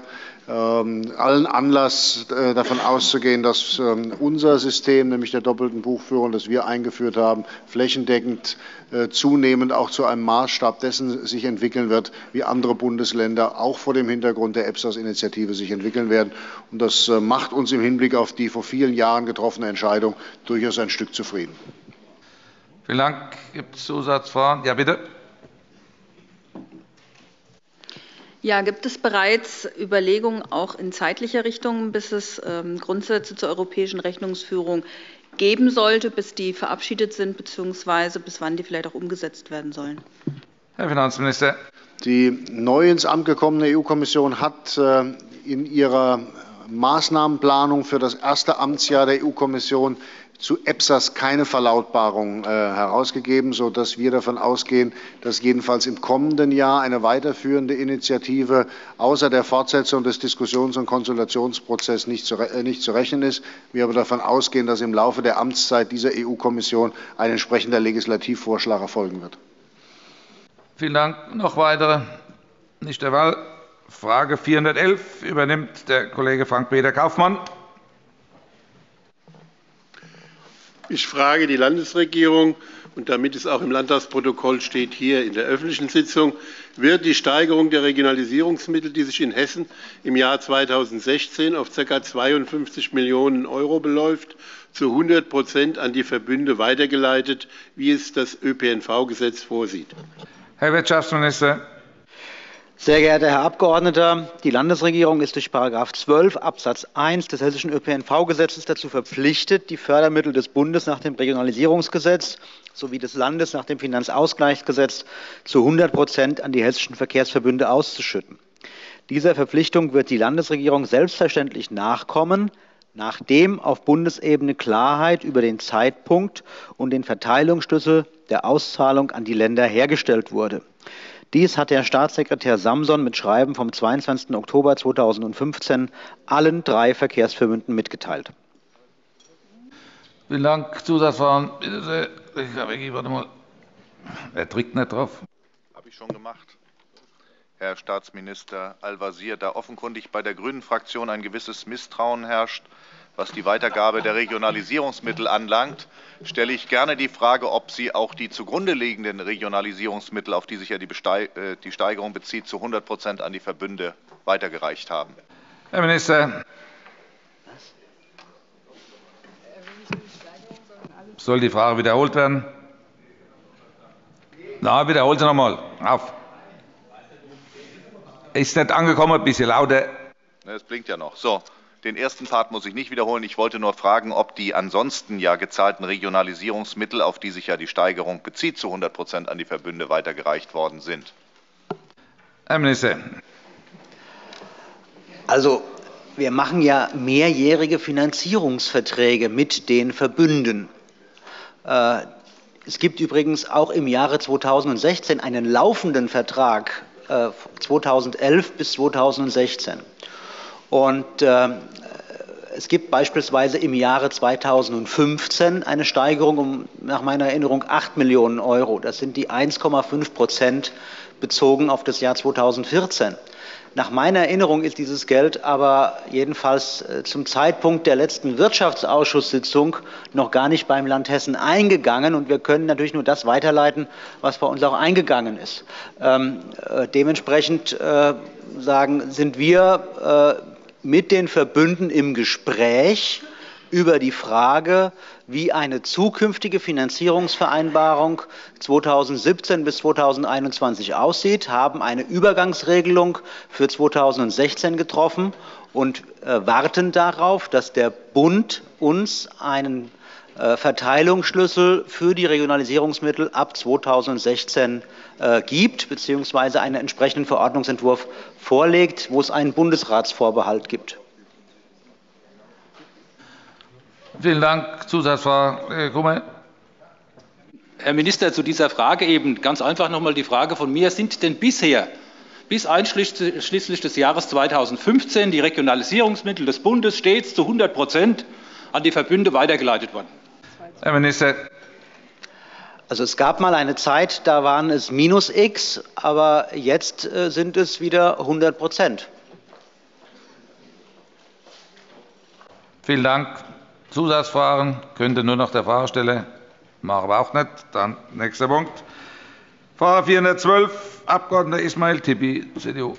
allen Anlass äh, davon auszugehen, dass ähm, unser System, nämlich der doppelten Buchführung, das wir eingeführt haben, flächendeckend äh, zunehmend auch zu einem Maßstab dessen sich entwickeln wird, wie andere Bundesländer auch vor dem Hintergrund der EPSAS-Initiative sich entwickeln werden. Und das äh, macht uns im Hinblick auf die vor vielen Jahren getroffene Entscheidung durchaus ein Stück zufrieden. Vielen Dank. Gibt es Zusatzfragen? Ja, bitte. Ja, gibt es bereits Überlegungen auch in zeitlicher Richtung, bis es ähm, Grundsätze zur europäischen Rechnungsführung geben sollte, bis die verabschiedet sind, beziehungsweise bis wann die vielleicht auch umgesetzt werden sollen? Herr Finanzminister. Die neu ins Amt gekommene EU-Kommission hat äh, in ihrer Maßnahmenplanung für das erste Amtsjahr der EU-Kommission zu EPSAS keine Verlautbarung äh, herausgegeben, sodass wir davon ausgehen, dass jedenfalls im kommenden Jahr eine weiterführende Initiative außer der Fortsetzung des Diskussions- und Konsultationsprozesses nicht zu, äh, nicht zu rechnen ist. Wir aber davon ausgehen, dass im Laufe der Amtszeit dieser EU-Kommission ein entsprechender Legislativvorschlag erfolgen wird. Vielen Dank. Noch weitere? Nicht der Fall. Frage 411 übernimmt der Kollege Frank-Peter Kaufmann. Ich frage die Landesregierung, und damit es auch im Landtagsprotokoll steht, hier in der öffentlichen Sitzung, wird die Steigerung der Regionalisierungsmittel, die sich in Hessen im Jahr 2016 auf ca. 52 Millionen € beläuft, zu 100% an die Verbünde weitergeleitet, wie es das ÖPNV-Gesetz vorsieht? Herr Wirtschaftsminister. Sehr geehrter Herr Abgeordneter, die Landesregierung ist durch § 12 Absatz 1 des Hessischen ÖPNV-Gesetzes dazu verpflichtet, die Fördermittel des Bundes nach dem Regionalisierungsgesetz sowie des Landes nach dem Finanzausgleichsgesetz zu 100 an die hessischen Verkehrsverbünde auszuschütten. Dieser Verpflichtung wird die Landesregierung selbstverständlich nachkommen, nachdem auf Bundesebene Klarheit über den Zeitpunkt und den Verteilungsschlüssel der Auszahlung an die Länder hergestellt wurde. Dies hat der Staatssekretär Samson mit Schreiben vom 22. Oktober 2015 allen drei Verkehrsverbünden mitgeteilt. Vielen Dank. Zusatzfragen. Bitte sehr. Ich warte mal. Er drückt nicht drauf. Habe ich schon gemacht. Herr Staatsminister Al-Wazir, da offenkundig bei der Grünen Fraktion ein gewisses Misstrauen herrscht, was die Weitergabe der Regionalisierungsmittel anlangt, stelle ich gerne die Frage, ob Sie auch die zugrunde liegenden Regionalisierungsmittel, auf die sich ja die, äh, die Steigerung bezieht, zu 100 Prozent an die Verbünde weitergereicht haben. Herr Minister. Soll die Frage wiederholt werden? Na, wiederholen Sie noch einmal. Auf. Ist nicht angekommen, ein bisschen lauter. Es blinkt ja noch. So, den ersten Part muss ich nicht wiederholen. Ich wollte nur fragen, ob die ansonsten ja gezahlten Regionalisierungsmittel, auf die sich ja die Steigerung bezieht, zu 100 Prozent an die Verbünde weitergereicht worden sind. Herr Minister. Also, wir machen ja mehrjährige Finanzierungsverträge mit den Verbünden. Äh, es gibt übrigens auch im Jahre 2016 einen laufenden Vertrag 2011 äh, bis 2016. Und äh, es gibt beispielsweise im Jahre 2015 eine Steigerung um nach meiner Erinnerung 8 Millionen Euro. Das sind die 1,5 Prozent bezogen auf das Jahr 2014. Nach meiner Erinnerung ist dieses Geld aber jedenfalls äh, zum Zeitpunkt der letzten Wirtschaftsausschusssitzung noch gar nicht beim Land Hessen eingegangen. Und wir können natürlich nur das weiterleiten, was bei uns auch eingegangen ist. Ähm, äh, dementsprechend äh, sagen, sind wir äh, mit den Verbünden im Gespräch über die Frage, wie eine zukünftige Finanzierungsvereinbarung 2017 bis 2021 aussieht, haben eine Übergangsregelung für 2016 getroffen und äh, warten darauf, dass der Bund uns einen äh, Verteilungsschlüssel für die Regionalisierungsmittel ab 2016 äh, gibt, beziehungsweise einen entsprechenden Verordnungsentwurf vorlegt, wo es einen Bundesratsvorbehalt gibt. Vielen Dank. Zusatzfrage, Herr Grumme. Herr Minister, zu dieser Frage eben ganz einfach noch einmal die Frage von mir. Sind denn bisher, bis einschließlich des Jahres 2015, die Regionalisierungsmittel des Bundes stets zu 100 Prozent an die Verbünde weitergeleitet worden? Herr Minister. Also es gab mal eine Zeit, da waren es minus X, aber jetzt äh, sind es wieder 100 Prozent. Vielen Dank. Zusatzfragen könnte nur noch der Fahrerstelle. Machen wir auch nicht. Dann nächster Punkt. Frage 412, Abg. Ismail Tibi, CDU.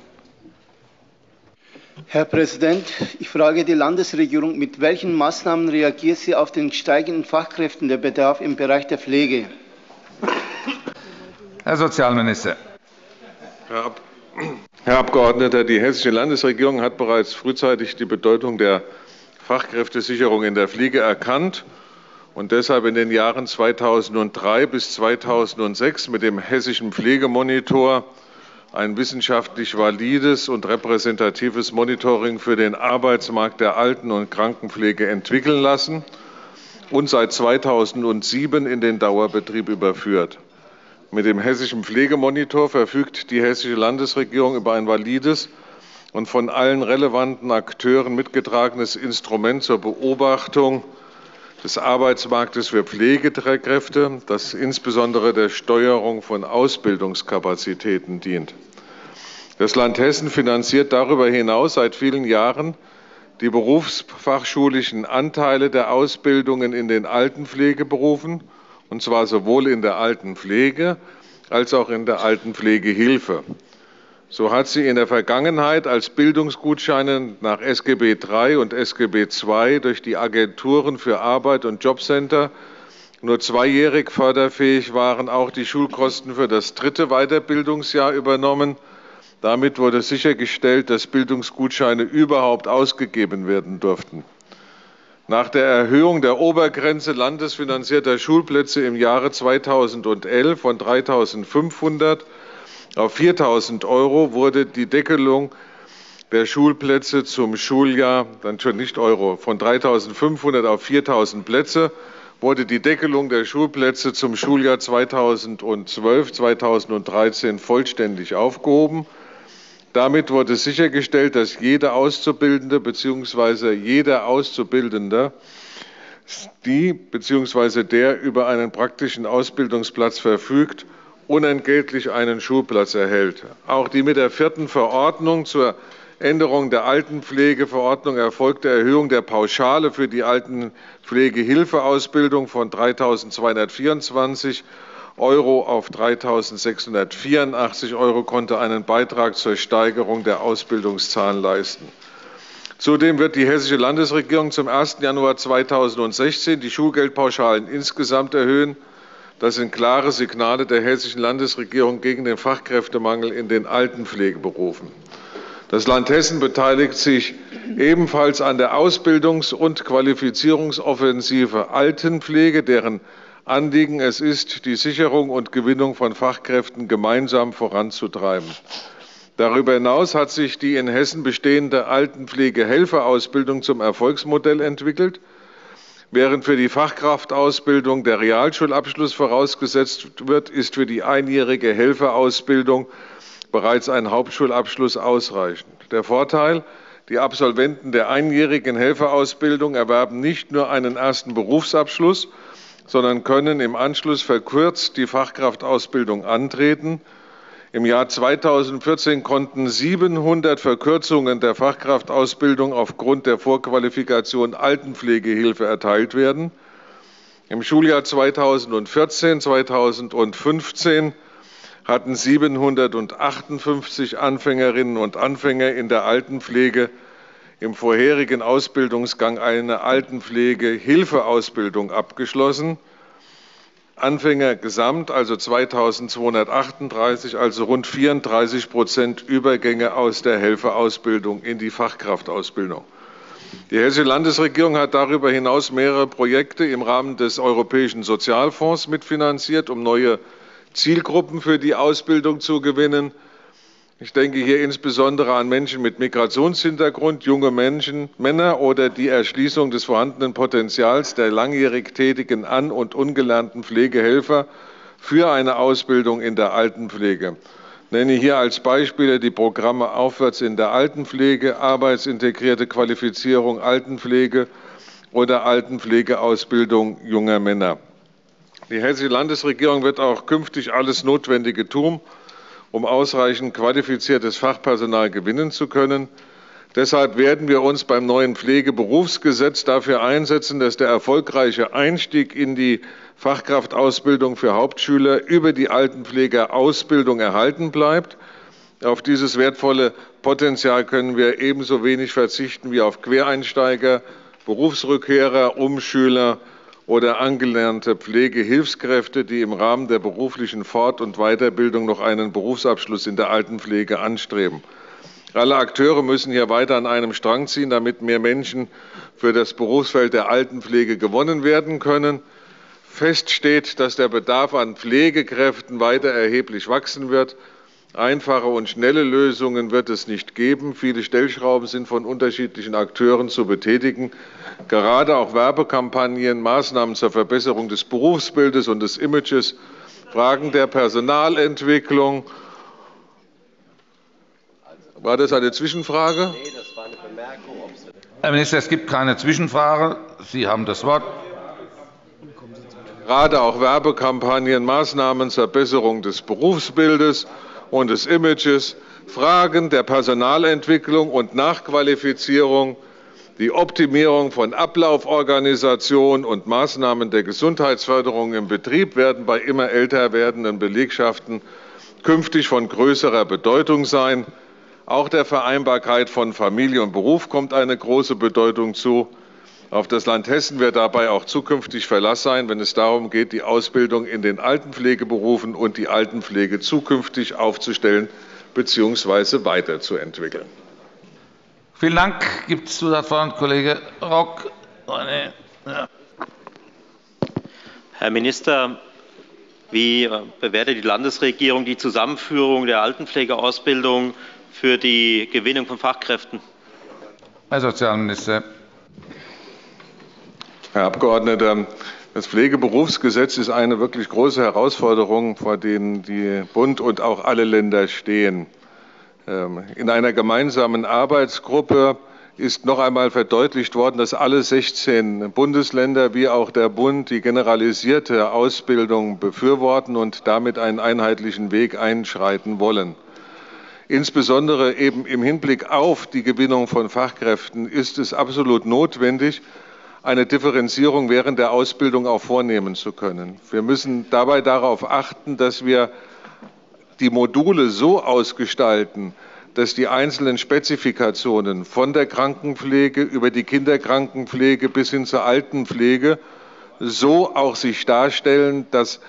Herr Präsident, ich frage die Landesregierung, mit welchen Maßnahmen reagiert sie auf den steigenden Fachkräftebedarf im Bereich der Pflege? Herr Sozialminister. Herr, Ab Herr Abgeordneter, die Hessische Landesregierung hat bereits frühzeitig die Bedeutung der Fachkräftesicherung in der Pflege erkannt und deshalb in den Jahren 2003 bis 2006 mit dem Hessischen Pflegemonitor ein wissenschaftlich valides und repräsentatives Monitoring für den Arbeitsmarkt der Alten- und Krankenpflege entwickeln lassen und seit 2007 in den Dauerbetrieb überführt. Mit dem Hessischen Pflegemonitor verfügt die Hessische Landesregierung über ein valides und von allen relevanten Akteuren mitgetragenes Instrument zur Beobachtung des Arbeitsmarktes für Pflegekräfte, das insbesondere der Steuerung von Ausbildungskapazitäten dient. Das Land Hessen finanziert darüber hinaus seit vielen Jahren die berufsfachschulischen Anteile der Ausbildungen in den Altenpflegeberufen, und zwar sowohl in der Altenpflege als auch in der Altenpflegehilfe. So hat sie in der Vergangenheit als Bildungsgutscheine nach SGB III und SGB II durch die Agenturen für Arbeit und Jobcenter nur zweijährig förderfähig waren, auch die Schulkosten für das dritte Weiterbildungsjahr übernommen. Damit wurde sichergestellt, dass Bildungsgutscheine überhaupt ausgegeben werden durften. Nach der Erhöhung der Obergrenze landesfinanzierter Schulplätze im Jahre 2011 von 3.500 auf 4.000 Euro wurde die Deckelung der Schulplätze zum Schuljahr, dann schon nicht Euro, von 3.500 auf 4.000 Plätze wurde die Deckelung der Schulplätze zum Schuljahr 2012-2013 vollständig aufgehoben. Damit wurde sichergestellt, dass jede Auszubildende bzw. jeder Auszubildende die bzw. der über einen praktischen Ausbildungsplatz verfügt, unentgeltlich einen Schulplatz erhält. Auch die mit der vierten Verordnung zur Änderung der Altenpflegeverordnung erfolgte Erhöhung der Pauschale für die Altenpflegehilfeausbildung von 3.224 Euro auf 3.684 Euro konnte einen Beitrag zur Steigerung der Ausbildungszahlen leisten. Zudem wird die Hessische Landesregierung zum 1. Januar 2016 die Schulgeldpauschalen insgesamt erhöhen. Das sind klare Signale der Hessischen Landesregierung gegen den Fachkräftemangel in den Altenpflegeberufen. Das Land Hessen beteiligt sich ebenfalls an der Ausbildungs- und Qualifizierungsoffensive Altenpflege, deren Anliegen es ist, die Sicherung und Gewinnung von Fachkräften gemeinsam voranzutreiben. Darüber hinaus hat sich die in Hessen bestehende Altenpflegehelferausbildung zum Erfolgsmodell entwickelt. Während für die Fachkraftausbildung der Realschulabschluss vorausgesetzt wird, ist für die einjährige Helferausbildung bereits ein Hauptschulabschluss ausreichend. Der Vorteil, die Absolventen der einjährigen Helferausbildung erwerben nicht nur einen ersten Berufsabschluss, sondern können im Anschluss verkürzt die Fachkraftausbildung antreten. Im Jahr 2014 konnten 700 Verkürzungen der Fachkraftausbildung aufgrund der Vorqualifikation Altenpflegehilfe erteilt werden. Im Schuljahr 2014 2015 hatten 758 Anfängerinnen und Anfänger in der Altenpflege im vorherigen Ausbildungsgang eine Altenpflegehilfeausbildung abgeschlossen. Anfänger gesamt, also 2238, also rund 34 Prozent Übergänge aus der Helferausbildung in die Fachkraftausbildung. Die Hessische Landesregierung hat darüber hinaus mehrere Projekte im Rahmen des Europäischen Sozialfonds mitfinanziert, um neue Zielgruppen für die Ausbildung zu gewinnen. Ich denke hier insbesondere an Menschen mit Migrationshintergrund, junge Menschen, Männer oder die Erschließung des vorhandenen Potenzials der langjährig tätigen an- und ungelernten Pflegehelfer für eine Ausbildung in der Altenpflege. Ich nenne hier als Beispiele die Programme Aufwärts in der Altenpflege, arbeitsintegrierte Qualifizierung Altenpflege oder Altenpflegeausbildung junger Männer. Die Hessische Landesregierung wird auch künftig alles Notwendige tun, um ausreichend qualifiziertes Fachpersonal gewinnen zu können. Deshalb werden wir uns beim neuen Pflegeberufsgesetz dafür einsetzen, dass der erfolgreiche Einstieg in die Fachkraftausbildung für Hauptschüler über die Altenpflegeausbildung erhalten bleibt. Auf dieses wertvolle Potenzial können wir ebenso wenig verzichten wie auf Quereinsteiger, Berufsrückkehrer, Umschüler oder angelernte Pflegehilfskräfte, die im Rahmen der beruflichen Fort- und Weiterbildung noch einen Berufsabschluss in der Altenpflege anstreben. Alle Akteure müssen hier weiter an einem Strang ziehen, damit mehr Menschen für das Berufsfeld der Altenpflege gewonnen werden können. Fest steht, dass der Bedarf an Pflegekräften weiter erheblich wachsen wird. Einfache und schnelle Lösungen wird es nicht geben. Viele Stellschrauben sind von unterschiedlichen Akteuren zu betätigen. Gerade auch Werbekampagnen, Maßnahmen zur Verbesserung des Berufsbildes und des Images, Fragen der Personalentwicklung. War das eine Zwischenfrage? Nein, das war eine Bemerkung. Herr Minister, es gibt keine Zwischenfrage. Sie haben das Wort. Gerade auch Werbekampagnen, Maßnahmen zur Verbesserung des Berufsbildes und des Images, Fragen der Personalentwicklung und Nachqualifizierung, die Optimierung von Ablauforganisation und Maßnahmen der Gesundheitsförderung im Betrieb werden bei immer älter werdenden Belegschaften künftig von größerer Bedeutung sein. Auch der Vereinbarkeit von Familie und Beruf kommt eine große Bedeutung zu. Auf das Land Hessen wird dabei auch zukünftig Verlass sein, wenn es darum geht, die Ausbildung in den Altenpflegeberufen und die Altenpflege zukünftig aufzustellen bzw. weiterzuentwickeln. Vielen Dank. Gibt es Zusatzfragen? Kollege Rock. Ja. Herr Minister, wie bewertet die Landesregierung die Zusammenführung der Altenpflegeausbildung für die Gewinnung von Fachkräften? Herr Sozialminister. Herr Abgeordneter, das Pflegeberufsgesetz ist eine wirklich große Herausforderung, vor denen die Bund und auch alle Länder stehen. Ähm, in einer gemeinsamen Arbeitsgruppe ist noch einmal verdeutlicht worden, dass alle 16 Bundesländer wie auch der Bund die generalisierte Ausbildung befürworten und damit einen einheitlichen Weg einschreiten wollen. Insbesondere eben im Hinblick auf die Gewinnung von Fachkräften ist es absolut notwendig, eine Differenzierung während der Ausbildung auch vornehmen zu können. Wir müssen dabei darauf achten, dass wir die Module so ausgestalten, dass die einzelnen Spezifikationen von der Krankenpflege über die Kinderkrankenpflege bis hin zur Altenpflege so auch sich darstellen, dass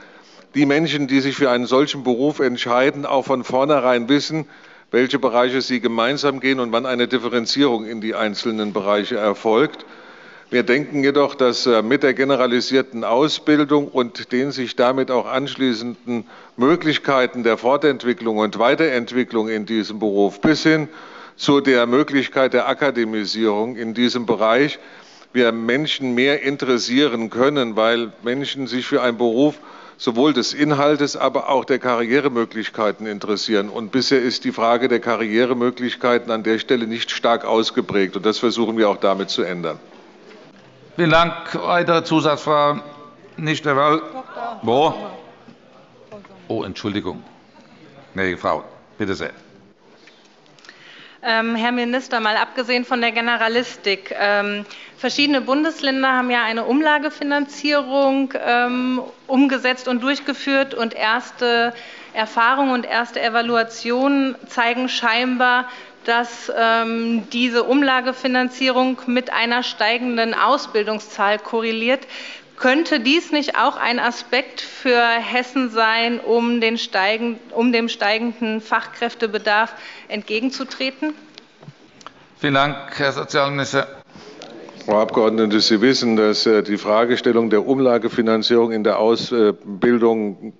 die Menschen, die sich für einen solchen Beruf entscheiden, auch von vornherein wissen, welche Bereiche sie gemeinsam gehen und wann eine Differenzierung in die einzelnen Bereiche erfolgt. Wir denken jedoch, dass äh, mit der generalisierten Ausbildung und den sich damit auch anschließenden Möglichkeiten der Fortentwicklung und Weiterentwicklung in diesem Beruf bis hin zu der Möglichkeit der Akademisierung in diesem Bereich wir Menschen mehr interessieren können, weil Menschen sich für einen Beruf sowohl des Inhaltes, aber auch der Karrieremöglichkeiten interessieren. Und bisher ist die Frage der Karrieremöglichkeiten an der Stelle nicht stark ausgeprägt. Und das versuchen wir auch damit zu ändern. Vielen Dank. Weitere Zusatzfragen? Nicht der Fall. Wo? Oh, Entschuldigung. Nee, Frau, bitte sehr. Ähm, Herr Minister, mal abgesehen von der Generalistik. Ähm, verschiedene Bundesländer haben ja eine Umlagefinanzierung ähm, umgesetzt und durchgeführt. Und erste Erfahrungen und erste Evaluationen zeigen scheinbar, dass ähm, diese Umlagefinanzierung mit einer steigenden Ausbildungszahl korreliert. Könnte dies nicht auch ein Aspekt für Hessen sein, um, steigen, um dem steigenden Fachkräftebedarf entgegenzutreten? Vielen Dank, Herr Sozialminister. Frau Abgeordnete, Sie wissen, dass äh, die Fragestellung der Umlagefinanzierung in der Ausbildung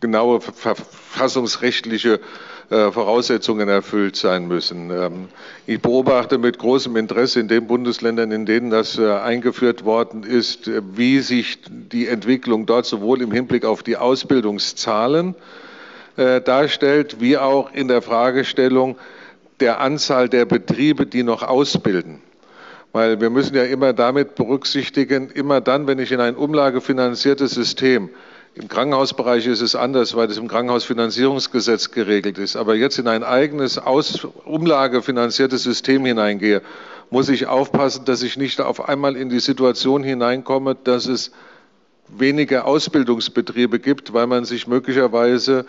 genaue verfassungsrechtliche äh, Voraussetzungen erfüllt sein müssen. Ähm, ich beobachte mit großem Interesse in den Bundesländern, in denen das äh, eingeführt worden ist, äh, wie sich die Entwicklung dort sowohl im Hinblick auf die Ausbildungszahlen darstellt, wie auch in der Fragestellung der Anzahl der Betriebe, die noch ausbilden. Weil wir müssen ja immer damit berücksichtigen, immer dann, wenn ich in ein umlagefinanziertes System im Krankenhausbereich ist es anders, weil es im Krankenhausfinanzierungsgesetz geregelt ist. Aber jetzt in ein eigenes Aus umlagefinanziertes System hineingehe, muss ich aufpassen, dass ich nicht auf einmal in die Situation hineinkomme, dass es weniger Ausbildungsbetriebe gibt, weil man sich möglicherweise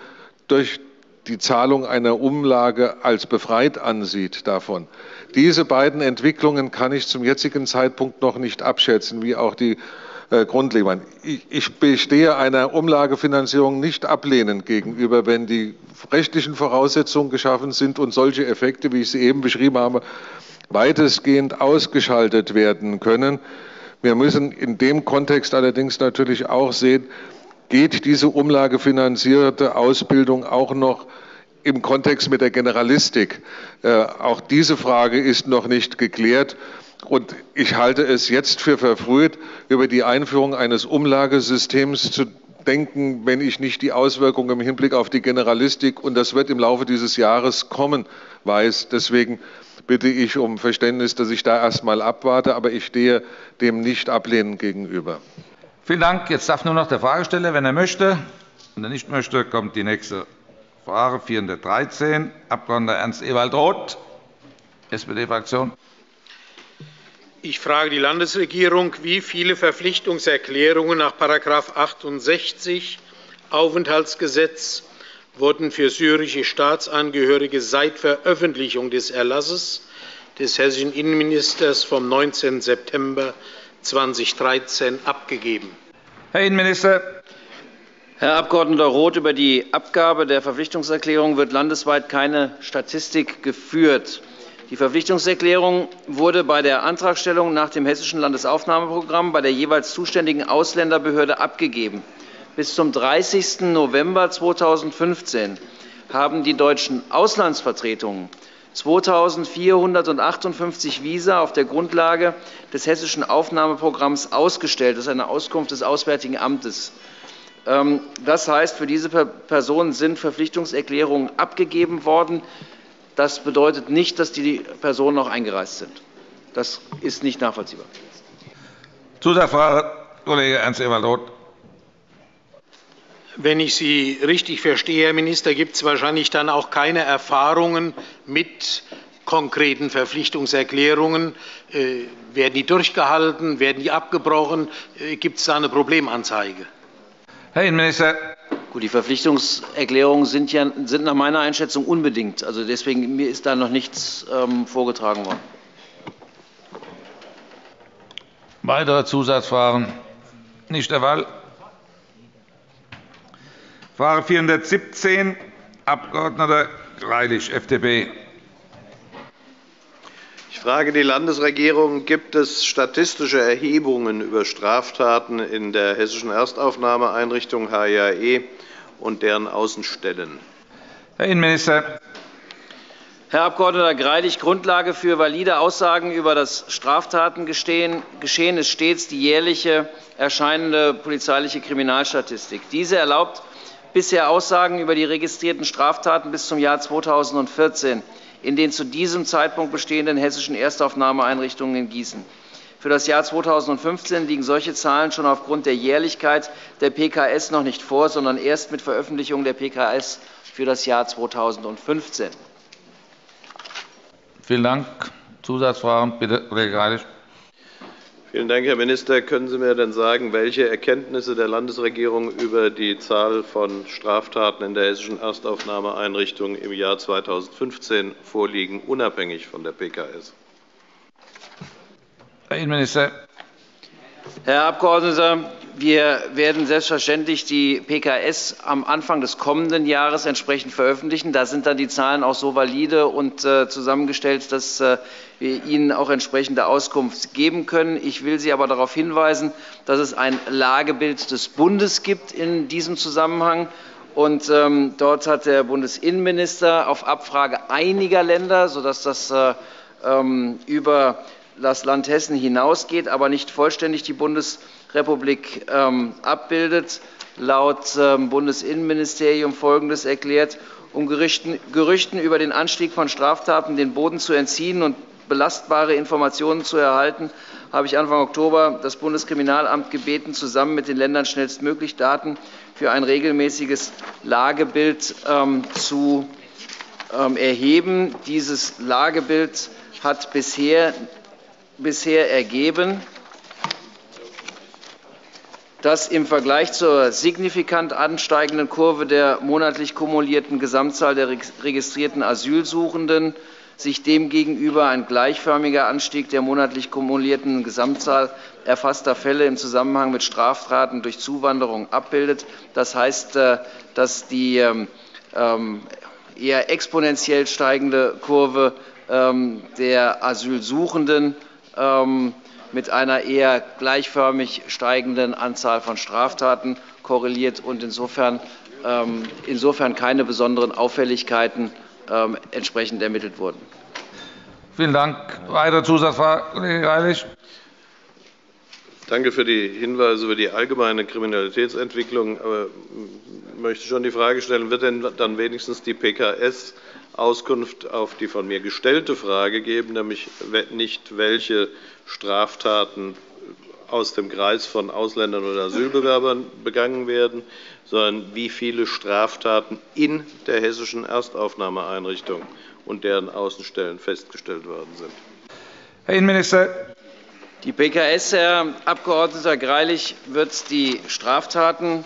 durch die Zahlung einer Umlage als befreit ansieht davon. Diese beiden Entwicklungen kann ich zum jetzigen Zeitpunkt noch nicht abschätzen, wie auch die äh, grundlegend. Ich bestehe einer Umlagefinanzierung nicht ablehnend gegenüber, wenn die rechtlichen Voraussetzungen geschaffen sind und solche Effekte, wie ich sie eben beschrieben habe, weitestgehend ausgeschaltet werden können. Wir müssen in dem Kontext allerdings natürlich auch sehen, geht diese umlagefinanzierte Ausbildung auch noch im Kontext mit der Generalistik. Äh, auch diese Frage ist noch nicht geklärt. Und ich halte es jetzt für verfrüht, über die Einführung eines Umlagesystems zu denken, wenn ich nicht die Auswirkungen im Hinblick auf die Generalistik, und das wird im Laufe dieses Jahres kommen, weiß. Deswegen bitte ich um Verständnis, dass ich da erst mal abwarte, aber ich stehe dem nicht ablehnend gegenüber. Vielen Dank. Jetzt darf nur noch der Fragesteller, wenn er möchte. Wenn er nicht möchte, kommt die nächste Frage 413, Abg. Ernst Ewald Roth, SPD-Fraktion. Ich frage die Landesregierung, wie viele Verpflichtungserklärungen nach § 68 Aufenthaltsgesetz wurden für syrische Staatsangehörige seit Veröffentlichung des Erlasses des hessischen Innenministers vom 19. September 2013 abgegeben. Herr Innenminister. Herr Abg. Roth, über die Abgabe der Verpflichtungserklärung wird landesweit keine Statistik geführt. Die Verpflichtungserklärung wurde bei der Antragstellung nach dem Hessischen Landesaufnahmeprogramm bei der jeweils zuständigen Ausländerbehörde abgegeben. Bis zum 30. November 2015 haben die deutschen Auslandsvertretungen 2.458 Visa auf der Grundlage des Hessischen Aufnahmeprogramms ausgestellt. Das ist eine Auskunft des Auswärtigen Amtes. Ähm, das heißt, für diese Personen sind Verpflichtungserklärungen abgegeben worden. Das bedeutet nicht, dass die Personen noch eingereist sind. Das ist nicht nachvollziehbar. Zusatzfrage, Kollege Ernst-Ewald Roth. Wenn ich Sie richtig verstehe, Herr Minister, gibt es wahrscheinlich dann auch keine Erfahrungen mit konkreten Verpflichtungserklärungen. Äh, werden die durchgehalten? Werden die abgebrochen? Äh, gibt es da eine Problemanzeige? Herr Innenminister. Gut, die Verpflichtungserklärungen sind, ja, sind nach meiner Einschätzung unbedingt. Also deswegen mir ist da noch nichts ähm, vorgetragen worden. Weitere Zusatzfragen? Nicht der Fall. Frage 417, Abg. Greilich, FDP. Ich frage die Landesregierung, gibt es statistische Erhebungen über Straftaten in der hessischen Erstaufnahmeeinrichtung HJE und deren Außenstellen? Herr Innenminister. Herr Abg. Greilich, Grundlage für valide Aussagen über das Straftatengeschehen ist stets die jährliche erscheinende polizeiliche Kriminalstatistik. Diese erlaubt bisher Aussagen über die registrierten Straftaten bis zum Jahr 2014 in den zu diesem Zeitpunkt bestehenden hessischen Erstaufnahmeeinrichtungen in Gießen. Für das Jahr 2015 liegen solche Zahlen schon aufgrund der Jährlichkeit der PKS noch nicht vor, sondern erst mit Veröffentlichung der PKS für das Jahr 2015. Vielen Dank. Zusatzfragen, bitte, Kollege Greilich. Vielen Dank, Herr Minister. Können Sie mir denn sagen, welche Erkenntnisse der Landesregierung über die Zahl von Straftaten in der hessischen Erstaufnahmeeinrichtung im Jahr 2015 vorliegen, unabhängig von der PKS? Herr Innenminister. Herr Abgeordneter, wir werden selbstverständlich die PKS am Anfang des kommenden Jahres entsprechend veröffentlichen. Da sind dann die Zahlen auch so valide und äh, zusammengestellt, dass äh, wir Ihnen auch entsprechende Auskunft geben können. Ich will Sie aber darauf hinweisen, dass es ein Lagebild des Bundes gibt in diesem Zusammenhang. Und ähm, dort hat der Bundesinnenminister auf Abfrage einiger Länder, sodass das äh, ähm, über das Land Hessen hinausgeht, aber nicht vollständig die Bundes Republik ähm, abbildet, laut ähm, Bundesinnenministerium Folgendes erklärt. Um Gerüchten über den Anstieg von Straftaten den Boden zu entziehen und belastbare Informationen zu erhalten, habe ich Anfang Oktober das Bundeskriminalamt gebeten, zusammen mit den Ländern schnellstmöglich Daten für ein regelmäßiges Lagebild ähm, zu erheben. Dieses Lagebild hat bisher ergeben, dass im Vergleich zur signifikant ansteigenden Kurve der monatlich kumulierten Gesamtzahl der registrierten Asylsuchenden sich demgegenüber ein gleichförmiger Anstieg der monatlich kumulierten Gesamtzahl erfasster Fälle im Zusammenhang mit Straftaten durch Zuwanderung abbildet. Das heißt, äh, dass die ähm, ähm, eher exponentiell steigende Kurve ähm, der Asylsuchenden mit einer eher gleichförmig steigenden Anzahl von Straftaten korreliert und insofern, ähm, insofern keine besonderen Auffälligkeiten ähm, entsprechend ermittelt wurden. Vielen Dank. Weitere Zusatzfrage, Kollege Greilich. Danke für die Hinweise über die allgemeine Kriminalitätsentwicklung. Aber ich möchte schon die Frage stellen, wird denn dann wenigstens die PKS Auskunft auf die von mir gestellte Frage geben, nämlich nicht, welche Straftaten aus dem Kreis von Ausländern oder Asylbewerbern begangen werden, sondern wie viele Straftaten in der hessischen Erstaufnahmeeinrichtung und deren Außenstellen festgestellt worden sind. Herr Innenminister. Die PKS, Herr Abg. Greilich, wird die Straftaten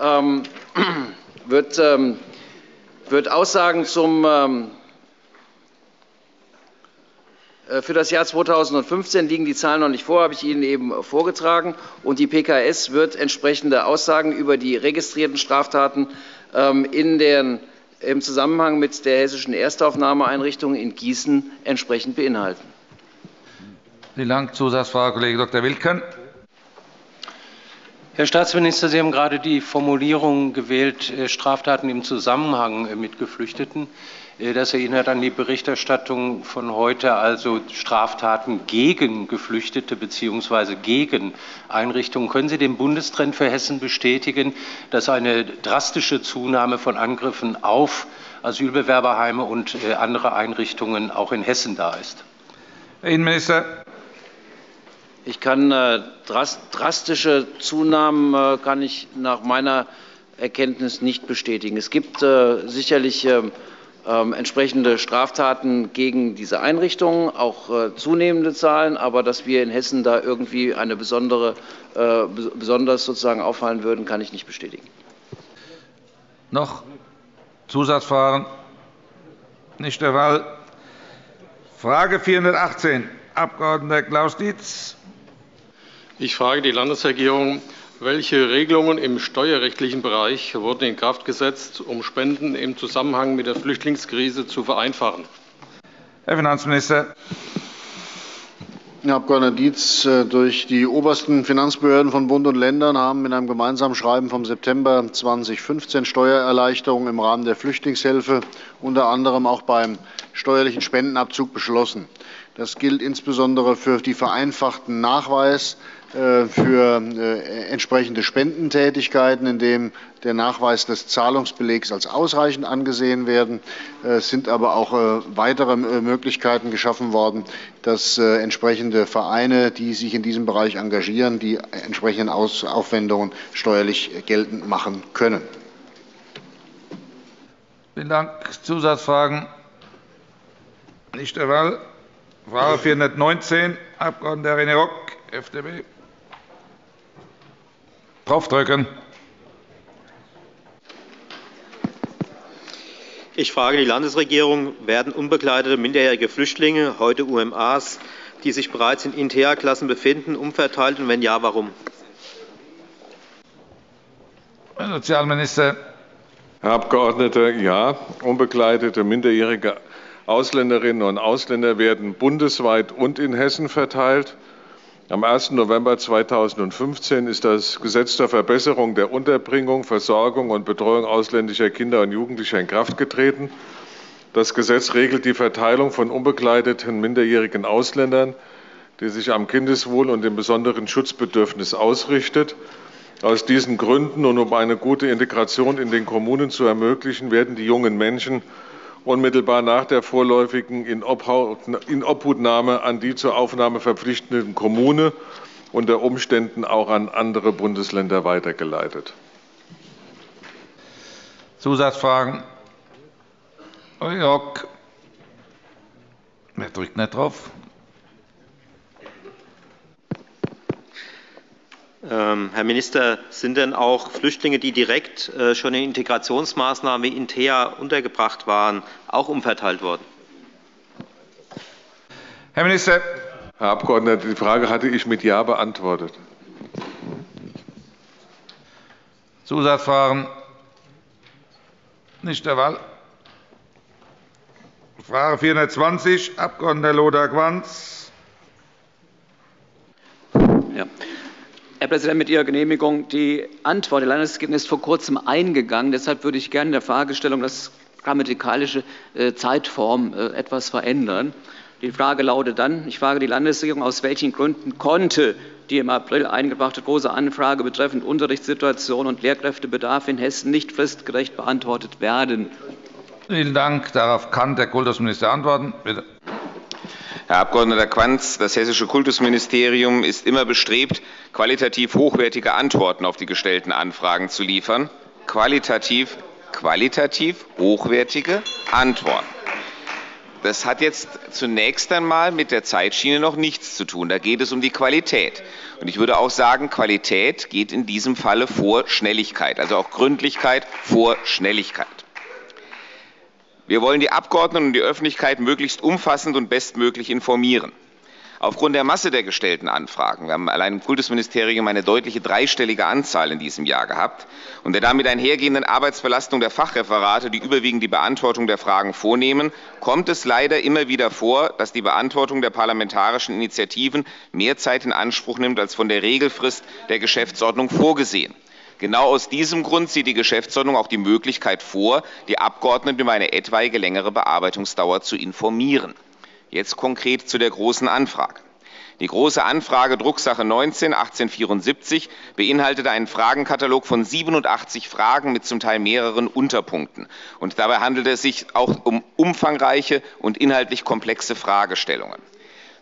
ähm, [CLEARS THROAT] wird, ähm, wird Aussagen zum ähm, äh, für das Jahr 2015 liegen die Zahlen noch nicht vor, habe ich Ihnen eben vorgetragen. Und die PKS wird entsprechende Aussagen über die registrierten Straftaten ähm, in den, im Zusammenhang mit der hessischen Erstaufnahmeeinrichtung in Gießen entsprechend beinhalten. Vielen Dank. Zusatzfrage, Kollege Dr. Wilken. Herr Staatsminister, Sie haben gerade die Formulierung gewählt, äh, Straftaten im Zusammenhang äh, mit Geflüchteten. Äh, das erinnert an die Berichterstattung von heute, also Straftaten gegen Geflüchtete bzw. gegen Einrichtungen. Können Sie den Bundestrend für Hessen bestätigen, dass eine drastische Zunahme von Angriffen auf Asylbewerberheime und äh, andere Einrichtungen auch in Hessen da ist? Herr Innenminister. Ich kann äh, drastische Zunahmen kann ich nach meiner Erkenntnis nicht bestätigen. Es gibt sicherlich ähm, entsprechende Straftaten gegen diese Einrichtungen, auch zunehmende Zahlen, aber dass wir in Hessen da irgendwie eine besondere, besonders sozusagen auffallen würden, kann ich nicht bestätigen. Noch Zusatzfragen? Nicht der Fall. Frage 418, Abg. Klaus Dietz. Ich frage die Landesregierung, welche Regelungen im steuerrechtlichen Bereich wurden in Kraft gesetzt, um Spenden im Zusammenhang mit der Flüchtlingskrise zu vereinfachen? Herr Finanzminister. Herr Abg. Dietz, äh, durch die obersten Finanzbehörden von Bund und Ländern haben in einem gemeinsamen Schreiben vom September 2015 Steuererleichterungen im Rahmen der Flüchtlingshilfe, unter anderem auch beim steuerlichen Spendenabzug, beschlossen. Das gilt insbesondere für die vereinfachten Nachweis für äh, entsprechende Spendentätigkeiten, in dem der Nachweis des Zahlungsbelegs als ausreichend angesehen werden. Es sind aber auch äh, weitere Möglichkeiten geschaffen worden, dass entsprechende Vereine, die sich in diesem Bereich engagieren, die entsprechenden Aufwendungen steuerlich geltend machen können. Vielen Dank. Zusatzfragen? Nicht der Fall. Frage 419, Abg. René Rock, FDP. Draufdrücken. Ich frage die Landesregierung, werden unbegleitete minderjährige Flüchtlinge, heute UMAs, die sich bereits in INTEA-Klassen befinden, umverteilt und wenn ja, warum? Herr Sozialminister. Herr Abgeordneter, ja, unbegleitete minderjährige Ausländerinnen und Ausländer werden bundesweit und in Hessen verteilt. Am 1. November 2015 ist das Gesetz zur Verbesserung der Unterbringung, Versorgung und Betreuung ausländischer Kinder und Jugendlicher in Kraft getreten. Das Gesetz regelt die Verteilung von unbegleiteten minderjährigen Ausländern, die sich am Kindeswohl und dem besonderen Schutzbedürfnis ausrichtet. Aus diesen Gründen und um eine gute Integration in den Kommunen zu ermöglichen, werden die jungen Menschen unmittelbar nach der vorläufigen Inobhutnahme an die zur Aufnahme verpflichtenden Kommune unter Umständen auch an andere Bundesländer weitergeleitet. Zusatzfragen? Rock. Wer drückt nicht drauf? Herr Minister, sind denn auch Flüchtlinge, die direkt äh, schon in Integrationsmaßnahmen wie INTEA untergebracht waren, auch umverteilt worden? Herr Minister. Herr Abgeordneter, die Frage hatte ich mit Ja beantwortet. Zusatzfragen? Nicht der Fall. Frage 420, Abg. Lothar Quanz. Herr Präsident, mit Ihrer Genehmigung. Die Antwort der Landesregierung ist vor kurzem eingegangen. Deshalb würde ich gerne in der Fragestellung das grammatikalische äh, Zeitform äh, etwas verändern. Die Frage lautet dann, ich frage die Landesregierung, aus welchen Gründen konnte die im April eingebrachte Große Anfrage betreffend Unterrichtssituation und Lehrkräftebedarf in Hessen nicht fristgerecht beantwortet werden? Vielen Dank. Darauf kann der Kultusminister antworten. Bitte. Herr Abg. Quanz, das Hessische Kultusministerium ist immer bestrebt, qualitativ hochwertige Antworten auf die gestellten Anfragen zu liefern. Qualitativ, qualitativ hochwertige Antworten. Das hat jetzt zunächst einmal mit der Zeitschiene noch nichts zu tun. Da geht es um die Qualität. Und ich würde auch sagen, Qualität geht in diesem Falle vor Schnelligkeit, also auch Gründlichkeit vor Schnelligkeit. Wir wollen die Abgeordneten und die Öffentlichkeit möglichst umfassend und bestmöglich informieren. Aufgrund der Masse der gestellten Anfragen, wir haben allein im Kultusministerium eine deutliche dreistellige Anzahl in diesem Jahr gehabt, und der damit einhergehenden Arbeitsbelastung der Fachreferate, die überwiegend die Beantwortung der Fragen vornehmen, kommt es leider immer wieder vor, dass die Beantwortung der parlamentarischen Initiativen mehr Zeit in Anspruch nimmt als von der Regelfrist der Geschäftsordnung vorgesehen. Genau aus diesem Grund sieht die Geschäftsordnung auch die Möglichkeit vor, die Abgeordneten über eine etwaige längere Bearbeitungsdauer zu informieren. Jetzt konkret zu der Großen Anfrage. Die Große Anfrage Drucksache 19 1874 beinhaltete einen Fragenkatalog von 87 Fragen mit zum Teil mehreren Unterpunkten. Und dabei handelte es sich auch um umfangreiche und inhaltlich komplexe Fragestellungen.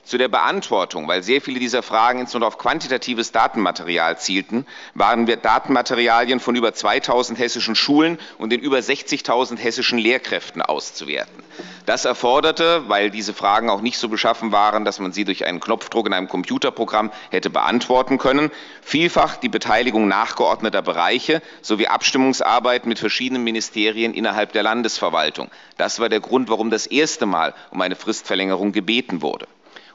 Zu der Beantwortung, weil sehr viele dieser Fragen insbesondere auf quantitatives Datenmaterial zielten, waren wir Datenmaterialien von über 2.000 hessischen Schulen und den über 60.000 hessischen Lehrkräften auszuwerten. Das erforderte, weil diese Fragen auch nicht so beschaffen waren, dass man sie durch einen Knopfdruck in einem Computerprogramm hätte beantworten können, vielfach die Beteiligung nachgeordneter Bereiche sowie Abstimmungsarbeit mit verschiedenen Ministerien innerhalb der Landesverwaltung. Das war der Grund, warum das erste Mal um eine Fristverlängerung gebeten wurde.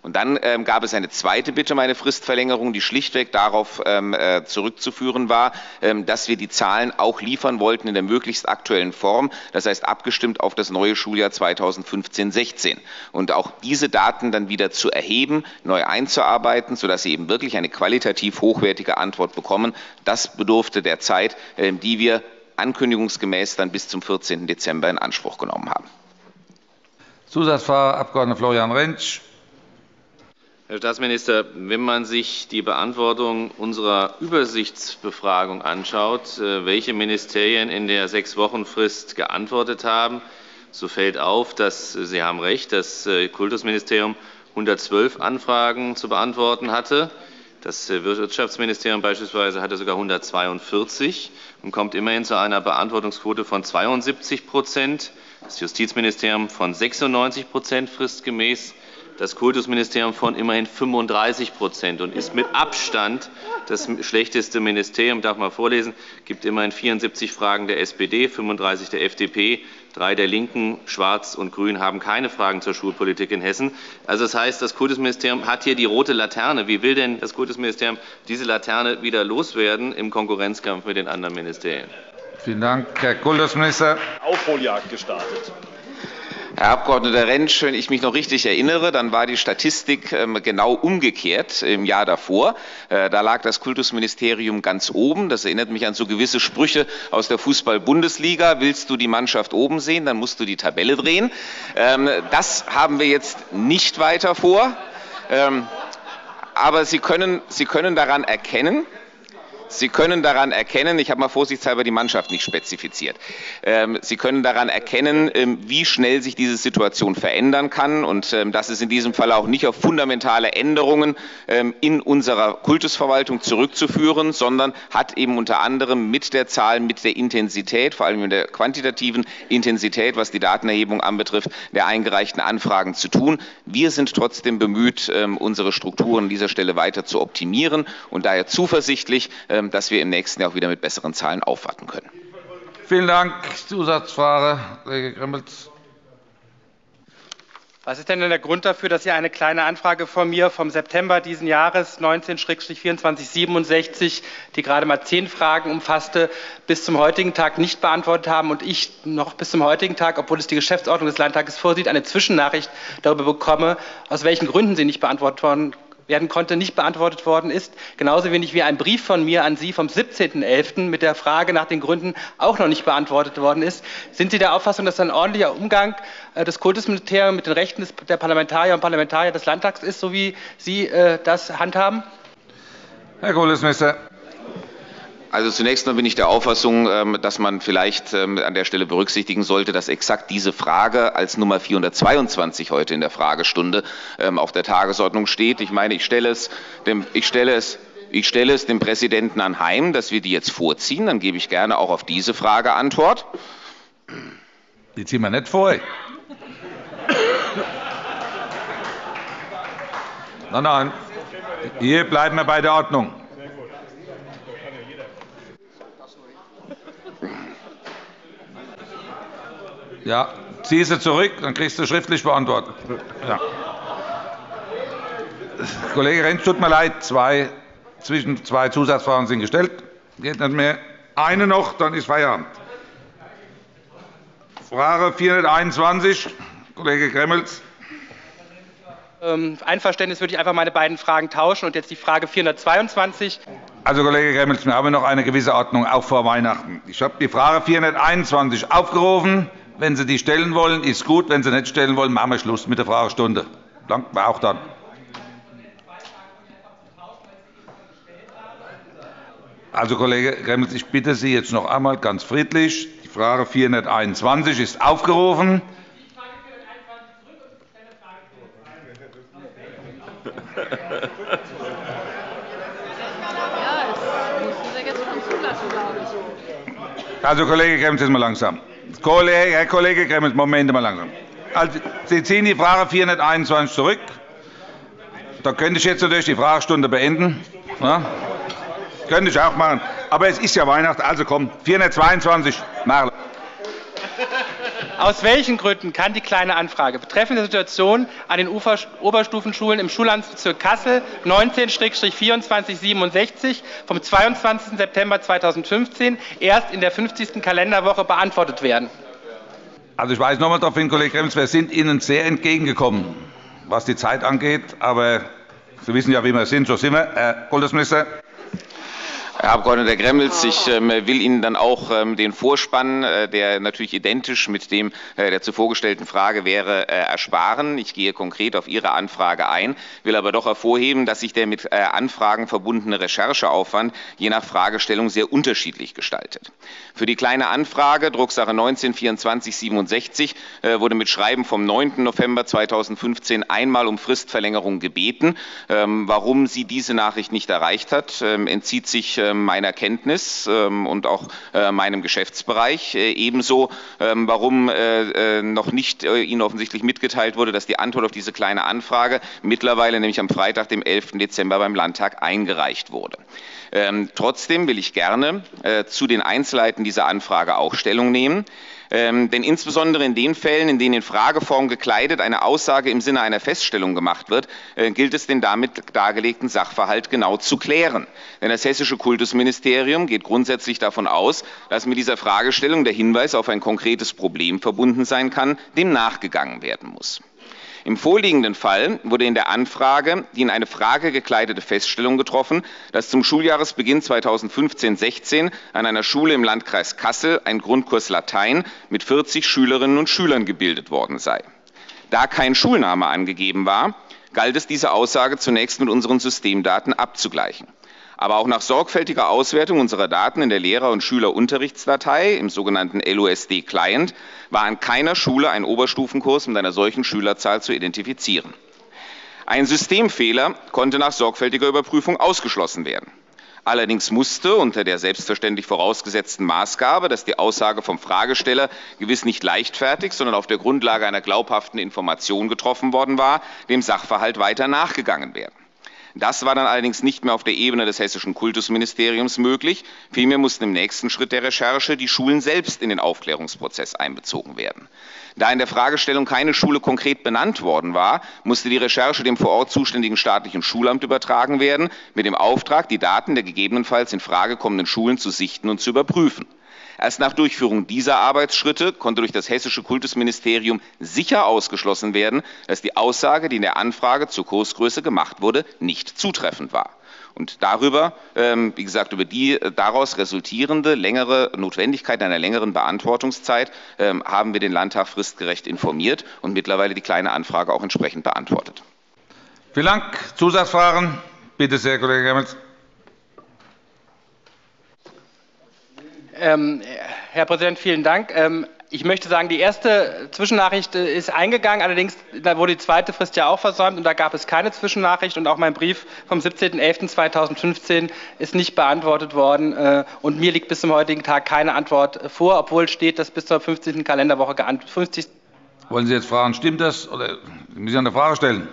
Und dann ähm, gab es eine zweite Bitte um eine Fristverlängerung, die schlichtweg darauf ähm, äh, zurückzuführen war, ähm, dass wir die Zahlen auch liefern wollten in der möglichst aktuellen Form, das heißt abgestimmt auf das neue Schuljahr 2015-16. Und auch diese Daten dann wieder zu erheben, neu einzuarbeiten, sodass Sie eben wirklich eine qualitativ hochwertige Antwort bekommen, das bedurfte der Zeit, äh, die wir ankündigungsgemäß dann bis zum 14. Dezember in Anspruch genommen haben. Zusatzfrage Abg. Florian Rentsch. Herr Staatsminister, wenn man sich die Beantwortung unserer Übersichtsbefragung anschaut, äh, welche Ministerien in der Sechs-Wochen-Frist geantwortet haben, so fällt auf, dass Sie haben recht, das äh, Kultusministerium 112 Anfragen zu beantworten hatte. Das äh, Wirtschaftsministerium beispielsweise hatte sogar 142 und kommt immerhin zu einer Beantwortungsquote von 72% Das Justizministerium von 96 fristgemäß das Kultusministerium von immerhin 35% und ist mit Abstand das schlechteste Ministerium. Ich darf mal vorlesen. Es gibt immerhin 74 Fragen der SPD, 35 der FDP, drei der LINKEN, Schwarz und Grün haben keine Fragen zur Schulpolitik in Hessen. Also das heißt, das Kultusministerium hat hier die rote Laterne. Wie will denn das Kultusministerium diese Laterne wieder loswerden im Konkurrenzkampf mit den anderen Ministerien? Vielen Dank, Herr Kultusminister. Aufholjagd gestartet. Herr Abg. Rentsch, wenn ich mich noch richtig erinnere, dann war die Statistik ähm, genau umgekehrt im Jahr davor. Äh, da lag das Kultusministerium ganz oben. Das erinnert mich an so gewisse Sprüche aus der Fußball-Bundesliga. Willst du die Mannschaft oben sehen, dann musst du die Tabelle drehen. Ähm, das haben wir jetzt nicht weiter vor. Ähm, aber Sie können, Sie können daran erkennen, Sie können daran erkennen, ich habe mal vorsichtshalber die Mannschaft nicht spezifiziert, ähm, Sie können daran erkennen, ähm, wie schnell sich diese Situation verändern kann und ähm, das ist in diesem Fall auch nicht auf fundamentale Änderungen in unserer Kultusverwaltung zurückzuführen, sondern hat eben unter anderem mit der Zahl, mit der Intensität, vor allem mit der quantitativen Intensität, was die Datenerhebung anbetrifft, der eingereichten Anfragen zu tun. Wir sind trotzdem bemüht, unsere Strukturen an dieser Stelle weiter zu optimieren und daher zuversichtlich, dass wir im nächsten Jahr auch wieder mit besseren Zahlen aufwarten können. Vielen Dank. Zusatzfrage, Kollege Gremmels. Was ist denn der Grund dafür, dass Sie eine kleine Anfrage von mir vom September diesen Jahres 19-2467, die gerade mal zehn Fragen umfasste, bis zum heutigen Tag nicht beantwortet haben und ich noch bis zum heutigen Tag, obwohl es die Geschäftsordnung des Landtages vorsieht, eine Zwischennachricht darüber bekomme, aus welchen Gründen sie nicht beantwortet worden werden konnte, nicht beantwortet worden ist. Genauso wenig wie ein Brief von mir an Sie vom 17.11. mit der Frage nach den Gründen auch noch nicht beantwortet worden ist. Sind Sie der Auffassung, dass ein ordentlicher Umgang äh, des Kultusministeriums mit den Rechten der Parlamentarier und Parlamentarier des Landtags ist, so wie Sie äh, das handhaben? Herr Kultusminister. Also zunächst einmal bin ich der Auffassung, ähm, dass man vielleicht ähm, an der Stelle berücksichtigen sollte, dass exakt diese Frage als Nummer 422 heute in der Fragestunde ähm, auf der Tagesordnung steht. Ich meine, ich stelle es dem, ich stelle es ich stelle es dem Präsidenten anheim, dass wir die jetzt vorziehen. Dann gebe ich gerne auch auf diese Frage Antwort. Die ziehen wir nicht vor. Nein, nein. Hier bleiben wir bei der Ordnung. Ja, zieh sie zurück, dann kriegst du schriftlich beantwortet. Ja. Kollege Rentsch, tut mir leid, zwei, zwischen zwei Zusatzfragen sind gestellt. Geht nicht mehr. Eine noch, dann ist Feierabend. Frage 421, Kollege Gremmels. Ähm, Einverständnis würde ich einfach meine beiden Fragen tauschen und jetzt die Frage 422. Also, Kollege Gremmels, wir haben noch eine gewisse Ordnung, auch vor Weihnachten. Ich habe die Frage 421 aufgerufen. Wenn Sie die stellen wollen, ist gut. Wenn Sie nicht stellen wollen, machen wir Schluss mit der Fragestunde. Danke auch dann. Also, Kollege Gremmels, ich bitte Sie jetzt noch einmal ganz friedlich. Die Frage 421 ist aufgerufen. Also, Kollege Gremmels, jetzt mal langsam. Herr Kollege Gremmels, Moment mal langsam. Also, Sie ziehen die Frage 421 zurück. Da könnte ich jetzt natürlich die Fragestunde beenden. Ja? Könnte ich auch machen. Aber es ist ja Weihnachten, also komm, 422, Marle. Aus welchen Gründen kann die Kleine Anfrage betreffend der Situation an den Ufer Oberstufenschulen im Schullandbezirk Kassel 19-2467 vom 22. September 2015 erst in der 50. Kalenderwoche beantwortet werden? Also ich weise nochmal darauf hin, Kollege Gremmels, wir sind Ihnen sehr entgegengekommen, was die Zeit angeht. Aber Sie wissen ja, wie wir sind. So sind wir. Herr Kultusminister. Herr Abg. Gremmels, ich ähm, will Ihnen dann auch ähm, den Vorspann, äh, der natürlich identisch mit dem äh, der zuvor gestellten Frage wäre, äh, ersparen. Ich gehe konkret auf Ihre Anfrage ein, will aber doch hervorheben, dass sich der mit Anfragen verbundene Rechercheaufwand je nach Fragestellung sehr unterschiedlich gestaltet. Für die Kleine Anfrage, Drucksache 19 2467, wurde mit Schreiben vom 9. November 2015 einmal um Fristverlängerung gebeten. Ähm, warum sie diese Nachricht nicht erreicht hat, entzieht sich meiner Kenntnis ähm, und auch äh, meinem Geschäftsbereich. Äh, ebenso, ähm, warum äh, noch nicht Ihnen offensichtlich mitgeteilt wurde, dass die Antwort auf diese kleine Anfrage mittlerweile, nämlich am Freitag, dem 11. Dezember beim Landtag eingereicht wurde. Ähm, trotzdem will ich gerne zu den Einzelheiten dieser Anfrage auch Stellung nehmen. Ähm, denn insbesondere in den Fällen, in denen in Frageform gekleidet eine Aussage im Sinne einer Feststellung gemacht wird, äh, gilt es, den damit dargelegten Sachverhalt genau zu klären. Denn das hessische Kultusministerium geht grundsätzlich davon aus, dass mit dieser Fragestellung der Hinweis auf ein konkretes Problem verbunden sein kann, dem nachgegangen werden muss. Im vorliegenden Fall wurde in der Anfrage die in eine Frage gekleidete Feststellung getroffen, dass zum Schuljahresbeginn 2015-16 an einer Schule im Landkreis Kassel ein Grundkurs Latein mit 40 Schülerinnen und Schülern gebildet worden sei. Da kein Schulname angegeben war, galt es, diese Aussage zunächst mit unseren Systemdaten abzugleichen. Aber auch nach sorgfältiger Auswertung unserer Daten in der Lehrer- und Schülerunterrichtsdatei im sogenannten LUSD-Client war an keiner Schule ein Oberstufenkurs mit einer solchen Schülerzahl zu identifizieren. Ein Systemfehler konnte nach sorgfältiger Überprüfung ausgeschlossen werden. Allerdings musste unter der selbstverständlich vorausgesetzten Maßgabe, dass die Aussage vom Fragesteller gewiss nicht leichtfertig, sondern auf der Grundlage einer glaubhaften Information getroffen worden war, dem Sachverhalt weiter nachgegangen werden. Das war dann allerdings nicht mehr auf der Ebene des hessischen Kultusministeriums möglich. Vielmehr mussten im nächsten Schritt der Recherche die Schulen selbst in den Aufklärungsprozess einbezogen werden. Da in der Fragestellung keine Schule konkret benannt worden war, musste die Recherche dem vor Ort zuständigen staatlichen Schulamt übertragen werden, mit dem Auftrag, die Daten der gegebenenfalls in Frage kommenden Schulen zu sichten und zu überprüfen. Erst nach Durchführung dieser Arbeitsschritte konnte durch das hessische Kultusministerium sicher ausgeschlossen werden, dass die Aussage, die in der Anfrage zur Kursgröße gemacht wurde, nicht zutreffend war. Und darüber, ähm, wie gesagt, über die äh, daraus resultierende längere Notwendigkeit einer längeren Beantwortungszeit ähm, haben wir den Landtag fristgerecht informiert und mittlerweile die Kleine Anfrage auch entsprechend beantwortet. Vielen Dank. Zusatzfragen? Bitte sehr, Kollege Gremmels. Ähm, Herr Präsident, vielen Dank. Ähm, ich möchte sagen, die erste Zwischennachricht äh, ist eingegangen, allerdings da wurde die zweite Frist ja auch versäumt und da gab es keine Zwischennachricht und auch mein Brief vom 17.11.2015 ist nicht beantwortet worden äh, und mir liegt bis zum heutigen Tag keine Antwort vor, obwohl steht, dass bis zur 50. Kalenderwoche geantwortet Wollen Sie jetzt fragen, stimmt das? Oder Sie müssen eine Frage stellen.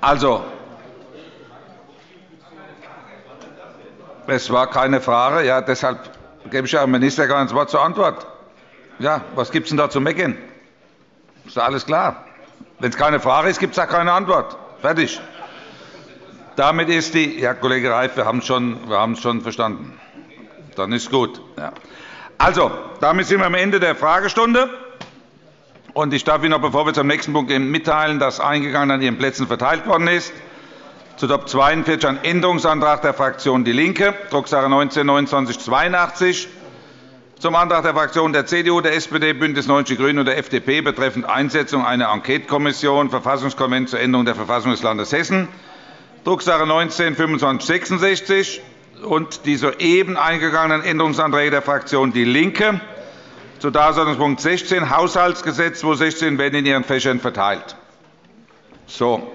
Also, Es war keine Frage. Ja, deshalb gebe ich Herrn Minister gar nicht das Wort zur Antwort. Ja, was gibt es denn da zu meckern? Ist alles klar. Wenn es keine Frage ist, gibt es auch keine Antwort. Fertig. Damit ist die, Herr Kollege Reif, wir haben es schon, schon verstanden. Dann ist gut. Ja. Also, damit sind wir am Ende der Fragestunde. Und ich darf Ihnen noch, bevor wir zum nächsten Punkt gehen, mitteilen, dass eingegangen an Ihren Plätzen verteilt worden ist. Zu Top 42 ein Änderungsantrag der Fraktion DIE LINKE, Drucksache 19-2982, zum Antrag der Fraktionen der CDU, der SPD, BÜNDNIS 90 die GRÜNEN und der FDP betreffend Einsetzung einer Enquetekommission Verfassungskonvent zur Änderung der Verfassung des Landes Hessen, Drucksache 19-2566 und die soeben eingegangenen Änderungsanträge der Fraktion DIE LINKE zu Tagesordnungspunkt 16, Haushaltsgesetz 2016, werden in Ihren Fächern verteilt. So.